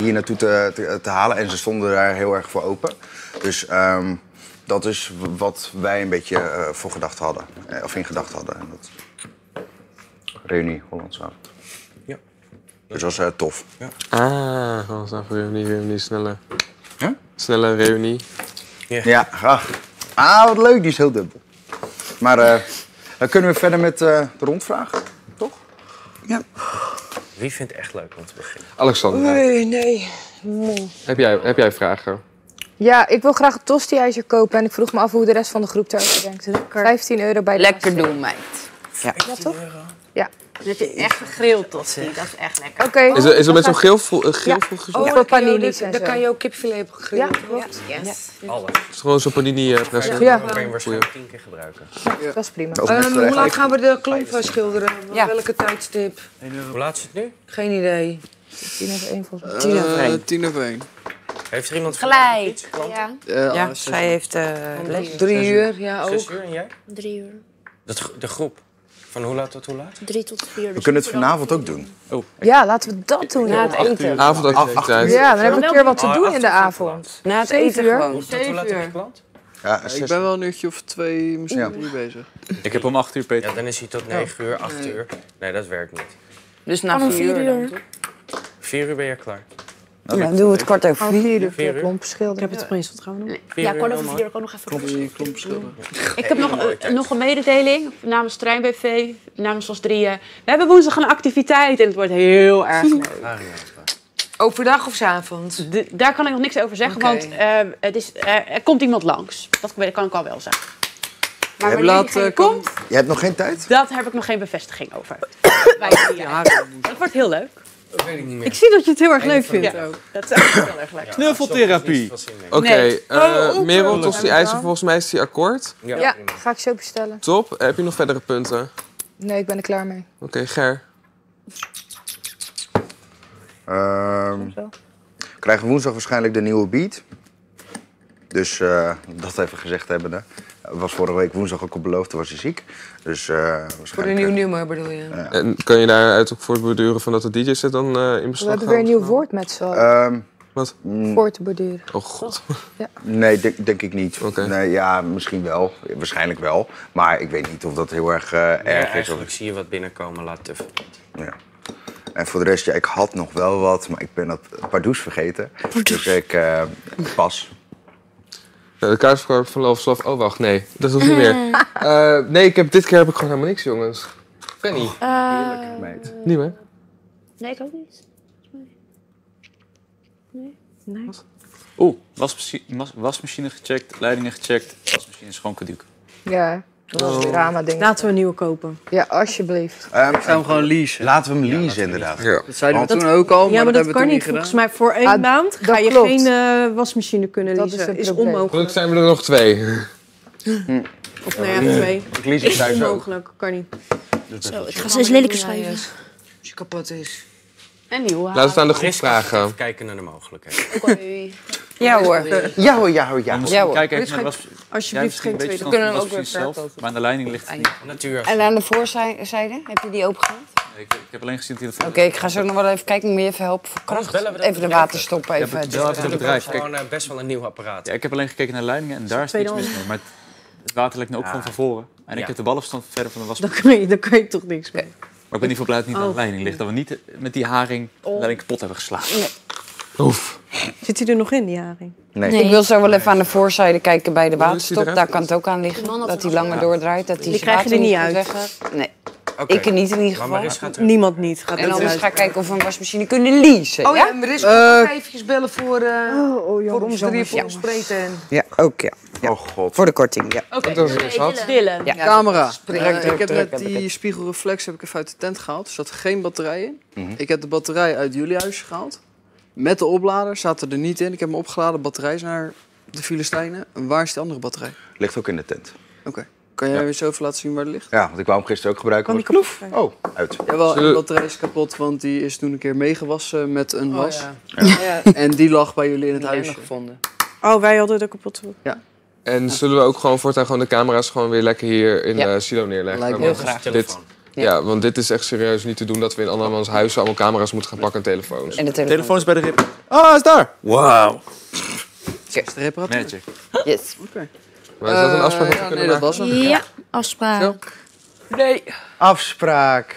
hier naartoe te, te, te halen. En ze stonden daar heel erg voor open. Dus ehm, dat is wat wij een beetje eh, voor gedacht hadden. Eh, of in gedacht hadden. En dat... Reunie, Hollandse avond. Ja. Dus dat was eh, tof. Ah, gewoon zo'n reunie, reunie, snelle. Ja? Snelle reunie. Ja, graag. Ah, wat leuk. Die is heel dubbel. Maar eh, dan kunnen we verder met eh, de rondvraag. Toch? Ja. Wie vindt het echt leuk om te beginnen? Alexander, Nee, nee. heb, jij, heb jij vragen? Ja, ik wil graag een tosti-ijzer kopen en ik vroeg me af hoe de rest van de groep daarover denkt. 15 euro bij de Lekker doen, meid. Ja, toch? Ja. Dan heb je echt gegrild tot Dat is echt lekker. Oké. Is er, is er met zo'n geel, vo- eh, geel Ja. Oh, voor paninis en Dan zo. kan je ook kipfilet op gegrild. Ja. Yes. Alles. Het is gewoon zo'n panini eh present. Ja. Dat kan je waarschijnlijk tien keer gebruiken. Dat is prima. Ehm, hoe laat gaan we de klomp eh, schilderen? Ja. Welke tijdstip? Hoe laat is het nu? Geen idee. 10 over 1 volgens mij. Tien Eh, één. tien over één. Heeft er iemand Gelijk. Ja, Eh, Ja, zes zij heeft eh, les. Drie uur, ja Zes ook. uur en jij? drie uur. Dat, de groep. Van hoe laat tot hoe laat? Drie tot vier. We dus kunnen het vanavond ook doen. Ja, laten we dat doen. Na het eten. Avondactiviteit. Ja, dan hebben we een keer wat te Oh, doen in acht de avond. Na het eten gewoon. Tot hoe laat heb je gepland? Ja, Ja, ik ben wel een uurtje of twee, misschien Ja. drie bezig. Ik heb om 8 uur, Peter. Ja, dan is hij tot 9 uur, 8 uur. Nee, dat werkt niet. Dus na vier vier uur dan, uur. toch? 4 uur ben je klaar. Ja, dan doen we het kwart over vier. vier uur uur? Ik heb het opeens, wat gaan we doen? Vier Ja, uur, kwart heel over vier. Ik kan nog even Klomp, die klomp schilderen. Ik heb nog, nog een mededeling namens Trein BV, namens ons drieën. We hebben woensdag een activiteit en het wordt heel erg leuk. Overdag of 's avonds? De- daar kan ik nog niks over zeggen, want eh, het is, eh, er komt iemand langs. Dat kan ik al wel zeggen. Maar wanneer laat, komt, Je hebt nog geen tijd? dat heb ik nog geen bevestiging over. *coughs* Wij drieën. Ja, Dat wordt heel leuk. Dat weet ik niet meer. Ik zie dat je het heel erg leuk vindt ook. Dat is echt heel erg leuk. Knuffeltherapie. Oké, eh, Oh, ook Merel, wel. tot die ijzer, volgens mij is die akkoord. Ja, Ja, ga ik zo bestellen. Top. Heb je nog verdere punten? Oké, Nee, ik ben er klaar mee. Ger. Ehm, we krijgen woensdag waarschijnlijk de nieuwe beat. Dus eh, dat even gezegd hebbende. Was vorige week woensdag ook al beloofd, toen was hij ziek. Dus eh Voor een nieuw nummer bedoel je? En kan je daaruit ook voortborduren van dat de DJ's het dan eh, in We beslag hebben weer een nieuw woord met z'n. Ehm, Wat? mm, Voor te borduren. Oh god. nee, denk, denk ik niet. Oké. Nee, ja, misschien wel. Waarschijnlijk wel. Maar ik weet niet of dat heel erg eh, Ja, erg is. Of, eigenlijk zie je wat binnenkomen, laat tuffen. ja. En voor de rest, ja, ik had nog wel wat, maar ik ben dat Pardoes vergeten. Dus ik eh, pas. Ja, de kaartverkoop van Love Slav. Oh wacht, nee. Dat hoeft niet meer. *laughs* Eh, nee, ik heb, dit keer heb ik gewoon helemaal niks, jongens. Fanny. Eh, meid. Niet meer? nee, ik ook niet. Oeh, wasmachi- was- wasmachine gecheckt, leidingen gecheckt. Wasmachine is gewoon caduc. Ja, dat was een drama ding. Laten we een nieuwe kopen. Ja, alsjeblieft. Ehm, Ik zou hem gewoon leasen. laten we hem leasen, inderdaad. Ja. Dat zeiden we Dat- toen ook al, maar, ja, maar dat, dat kan we niet. Volgens mij voor één Ah, maand dat ga je klopt. geen eh, wasmachine kunnen Dat is leasen. het Is, probleem. Gelukkig onmogelijk. zijn we er nog twee. *laughs* Of nou ja, twee. Ik lees het Is thuis ook. onmogelijk. Kan niet. Zo, ik ga ze eens lelijker schrijven. Als je kapot is. En nieuw. Laten we het aan de groep vragen. Even kijken naar de mogelijkheden. Ja hoor. Ja hoor, ja hoor, ja. Dan Ja, hoor. Kijk even naar was... Alsjeblieft geen tweede. We kunnen hem ook weer verkopen. Maar aan de leiding ligt het niet. Natuurlijk. En aan de voorzijde, heb je die opgehaald? Ik, ik heb alleen gezien dat hij dat... Oké, ik ga zo nog wel even kijken. Moet je even helpen voor kracht? bellen we dat Even de bedrijf. waterstoppen Ja, even. bel even het bedrijf. Kijk, Gewoon eh, best wel een nieuw apparaat. ja, ik heb alleen gekeken naar de leidingen en daar is niks mis mee. Maar het water lekt nu ook gewoon van voren. En ik Ja. heb de ballenstand verder van de Dan wasmachine. kan je, dan kan je toch niks mee. Maar ik ben niet voor blij dat het niet aan de Oh. leiding ligt. Dat we niet met die haring de leiding kapot hebben geslagen. Oef. Zit hij er nog in, die haring? Nee. Ik wil zo wel even aan de voorzijde kijken bij de die waterstop. Daar kan het ook aan liggen. Dat hij langer doordraait. Dat hij Die zijn krijg je er niet uit. weggaat. Nee, Oké. ik niet in ieder Maar geval. Niemand niet. Gaat En anders ga ik kijken of we een wasmachine kunnen leasen. Oh ja, ja? en er is Eh, even bellen voor, eh Oh, oh voor ons drie, jongens. voor ons spreken. en- Ja, ook ja. Oh god. Voor de korting, ja. Oké, Dat is er zat. Dylan. Ja. Camera. Eh, ik heb net die spiegelreflex heb ik even uit de tent gehaald. Er zat geen batterij in. Ik heb de batterij uit jullie huisje gehaald. Met de oplader zaten er niet in. Ik heb hem opgeladen, batterij is naar de Filistijnen. En waar is die andere batterij? Ligt ook in de tent. Oké. Kan jij weer zo even laten zien waar die ligt? Ja, want ik wou hem gisteren ook gebruiken. Kan die zijn? Oh, uit. Jawel, en de batterij is kapot, want die is toen een keer meegewassen met een Oh, was. ja. Ja. *laughs* En die lag bij jullie in het we gevonden. Oh, wij hadden de kapot. En zullen we ook gewoon voortaan gewoon de camera's gewoon weer lekker hier in Ja. de silo neerleggen? Lijkt me heel graag. Dit, Ja. want dit is echt serieus niet te doen dat we in andermans huizen allemaal camera's moeten gaan pakken en telefoons. En de telefoon. telefoon is bij de rip. Ah, is daar! Wauw. Is de reparateur? Magic. Yes. Oké. Maar is dat een afspraak Eh, we ja, nee, dat was hem. Ja, afspraak. Zo. Nee. Afspraak.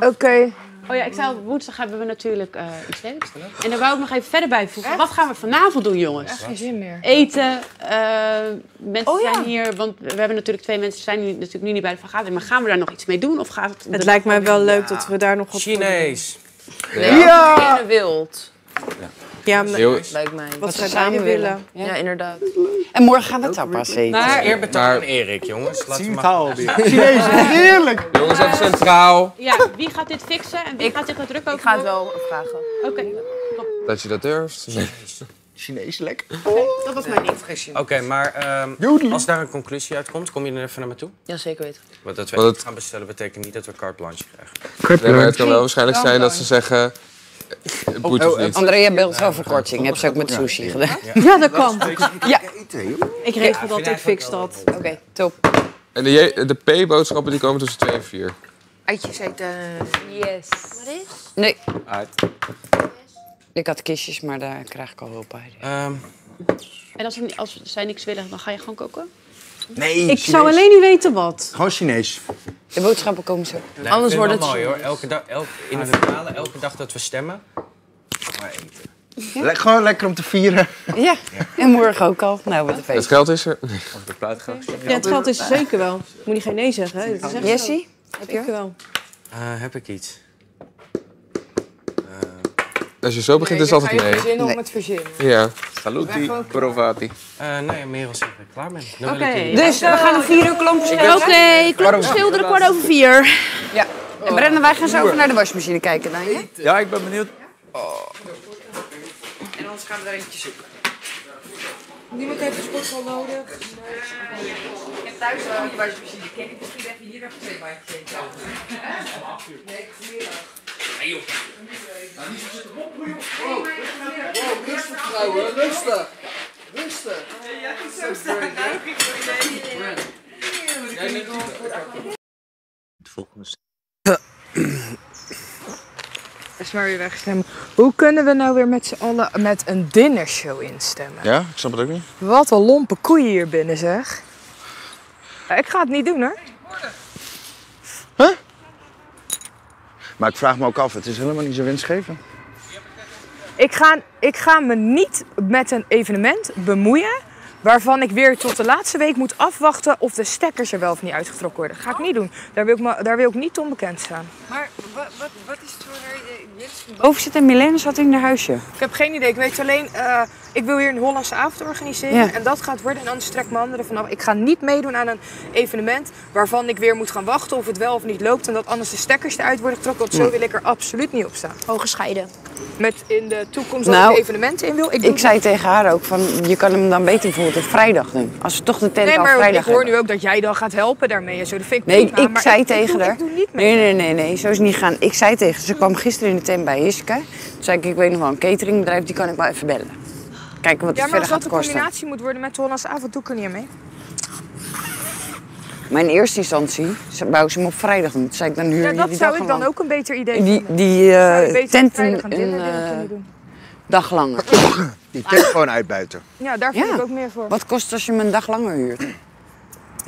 Oké. Oh ja, ik zei al, woensdag hebben we natuurlijk eh, iets leuks. En daar wou ik nog even verder bij voegen. Wat gaan we vanavond doen, jongens? Echt geen zin meer. Eten. eh, mensen Oh ja. zijn hier, want we hebben natuurlijk twee mensen die zijn nu, natuurlijk nu niet bij de vergadering. Maar gaan we daar nog iets mee doen? Of gaat het, Het lijkt mij wel leuk dat we daar nog wat doen. Chinees. Nee, ja. als je wilt. Ja, maar Heel- Lijkt mij. wat Wat ze samen willen. willen. Ja, inderdaad. En morgen gaan we tapas eten. Maar Eerbetoon Maar- aan Erik, jongens. Laten we maar... alweer. Chinees, heerlijk! Jongens, even centraal. ja, wie gaat dit fixen en wie gaat zich er druk over Ik ga het wel vragen. Oké, Dat je dat durft. Chinees, lekker. dat was mijn ding. Oké, maar ehm, als daar een conclusie uitkomt, kom je er even naar me toe? Ja, zeker weten. Want dat we het- gaan bestellen betekent niet dat we carte blanche krijgen. Nee, maar het kan wel waarschijnlijk zijn dat ze zeggen... Ons niet. Andrea belt wel verkorting. Heb ze ook met sushi gedaan. Ja, dat kan. Ja. Ik regel dat, ik fix dat. Oké, top. En de, de P-boodschappen die komen tussen 2 en 4. Eitjes eten. Yes. Wat is? Nee, Uit. ik had kistjes, maar daar krijg ik al hulp bij. Ehm, En als, we, als zij niks willen, dan ga je gewoon koken? Nee, Ik Chinees. zou alleen niet weten wat. Gewoon Chinees. De boodschappen komen zo. nee, Anders ik wordt het- mooi hoor. Elke dag, elk, in de finale, elke dag dat we stemmen, maar eten. Le- gewoon lekker om te vieren. Ja, en morgen ook al. Nou, wat een Het feest. geld is er. Of de pluitgang. Ja, het geld is er zeker wel. Moet niet geen nee zeggen. Hè? Dat is echt zo. Jessie? Zeker wel. Eh, heb ik iets? Als je zo begint is het altijd nee. verzinnen om het verzinnen. Ja. Saluti, provati. Eh nee, Merel zegt dat ik klaar ben. Oké. ik Dus we gaan een vier uur klompen schilderen. Oké, klok schilderen kwart over vier. Ja. En Brennan, wij gaan zo over naar de wasmachine kijken dan, ja? Ja, ik ben benieuwd. En anders gaan we er eentje zoeken. Niemand heeft een sportschool nodig. Ik thuis een goede wasmachine. Ken ik misschien even hier even twee bandjes Rustig vrouwen, rustig. Rustig. is maar weer wegstemmen. Hoe kunnen we nou weer met z'n allen met een dinnershow instemmen? Ja, ik snap het ook niet. Wat een lompe koeien hier binnen zeg. Ik ga het niet doen hoor. Maar ik vraag me ook af, het is helemaal niet zo winstgevend. Ik ga, ik ga me niet met een evenement bemoeien waarvan ik weer tot de laatste week moet afwachten of de stekkers er wel of niet uitgetrokken worden. Dat ga ik niet doen. Daar wil ik, me, daar wil ik niet onbekend staan. Maar wat, wat, wat is het voor Boven zit een Milena zat in haar huisje. Ik heb geen idee. Ik weet alleen, eh, ik wil hier een Hollandse avond organiseren. Ja. En dat gaat worden. En anders trek ik mijn handen ervan af. Ik ga niet meedoen aan een evenement waarvan ik weer moet gaan wachten of het wel of niet loopt. En dat anders de stekkers eruit worden getrokken. Want zo Ja. wil ik er absoluut niet op staan. Hooggescheiden. Met in de toekomst dat Nou, ik evenementen in wil. Ik, doe Ik zei tegen haar ook van, je kan hem dan beter bijvoorbeeld op vrijdag doen. Als we toch de tent Nee, al maar vrijdag ik hoor hebben. nu ook dat jij dan gaat helpen daarmee en zo. Dat vind ik Nee, prima, ik maar zei ik tegen doe, haar. Ik doe niet mee. Nee, nee, nee, nee, zo is het niet gaan. Ik zei tegen haar, ze kwam gisteren in de tent bij Iske. Toen zei ik, ik weet nog wel een cateringbedrijf, die kan ik wel even bellen. Kijken wat Ja, het maar verder als dat gaat een kosten. combinatie moet worden met de Hollandse avond, doe ik er niet mee. Maar in eerste instantie wou ze hem op vrijdag doen. Toen zei ik, dan huur Ja, dat die zou ik dan lang. ook een beter idee Die, vinden. die Zou je eh, beter tent vrijdag een, eh, dag langer. *coughs* Die tent gewoon uitbuiten. Ja, daar vind Ja. ik ook meer voor. Wat kost als je hem een dag langer huurt?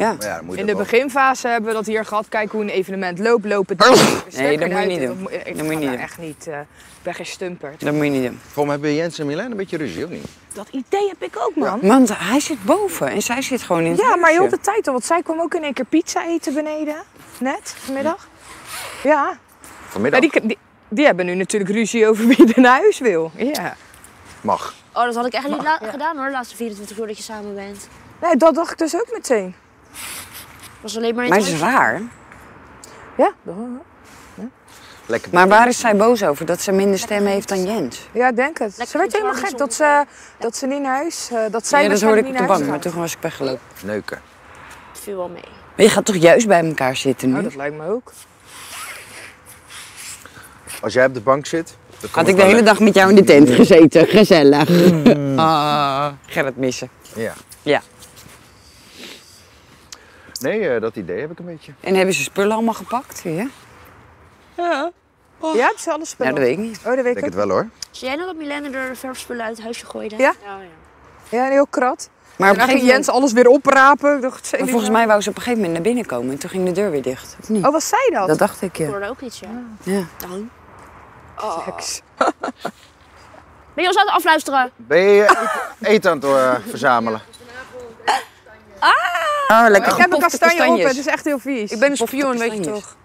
Ja. Maar ja, dan moet je In de beginfase hebben we dat hier gehad. Kijken hoe een evenement loopt, lopen. Nee, stekker dat moet je niet En doen. Ik Dat ga moet je niet daar doen. echt niet. eh, ik ben geen stumper. Dat moet je niet doen. Voor mij hebben Jens en Milan een beetje ruzie, of niet? Dat idee heb ik ook, man. Want hij zit boven en zij zit gewoon in het Ja, maar heel de tijd al. Want zij kwam ook in één keer pizza eten beneden. Net, vanmiddag. Ja. Vanmiddag? Ja, die, die, die hebben nu natuurlijk ruzie over wie er naar huis wil. Ja. Mag. Oh, dat had ik echt niet gedaan hoor, de laatste 24 uur dat je samen bent. Nee, dat dacht ik dus ook meteen. Was alleen maar in Maar het is raar. Ja, Lekker. Maar waar is zij boos over? Dat ze minder stemmen heeft dan Jens? ja ik denk het. Lekker ze werd helemaal gek dat ze, dat ze niet naar huis... eh, dat zij Ja, dat hoorde ik op de bank, maar toen was ik weggelopen. Neuken. Het viel wel mee. Maar je gaat toch juist bij elkaar zitten nu? Oh, dat lijkt me ook. Als jij op de bank zit... Had ik de hele lekker. dag met jou in de tent gezeten. Gezellig. Ah, Gerrit missen. Ja. Ja. Nee, eh, dat idee heb ik een beetje. En hebben ze spullen allemaal gepakt? Ja? Ja. Ja, hebben ze alles Ja, spelen? dat weet ik niet. Oh, dat weet Ik ik het wel hoor. Zie jij nog dat Milena er verfspullen uit het huisje gooide? Ja? ja. Ja, een heel krat. Maar op en een ging gegeven Jens alles weer oprapen. Ik dacht, Maar volgens mij wou ze op een gegeven moment naar binnen komen en toen ging de deur weer dicht. Of niet? Oh, was zij dat? Dat dacht ik, Ik ja. hoorde ook iets, ja. ja. Dan. Seks. *laughs* Ben je ons aan het afluisteren? Ben je eten, eten aan het eh, verzamelen? Ah, lekker ik heb een kastanje op, kastanjes. het is echt heel vies. Ik ben een spion, weet je toch?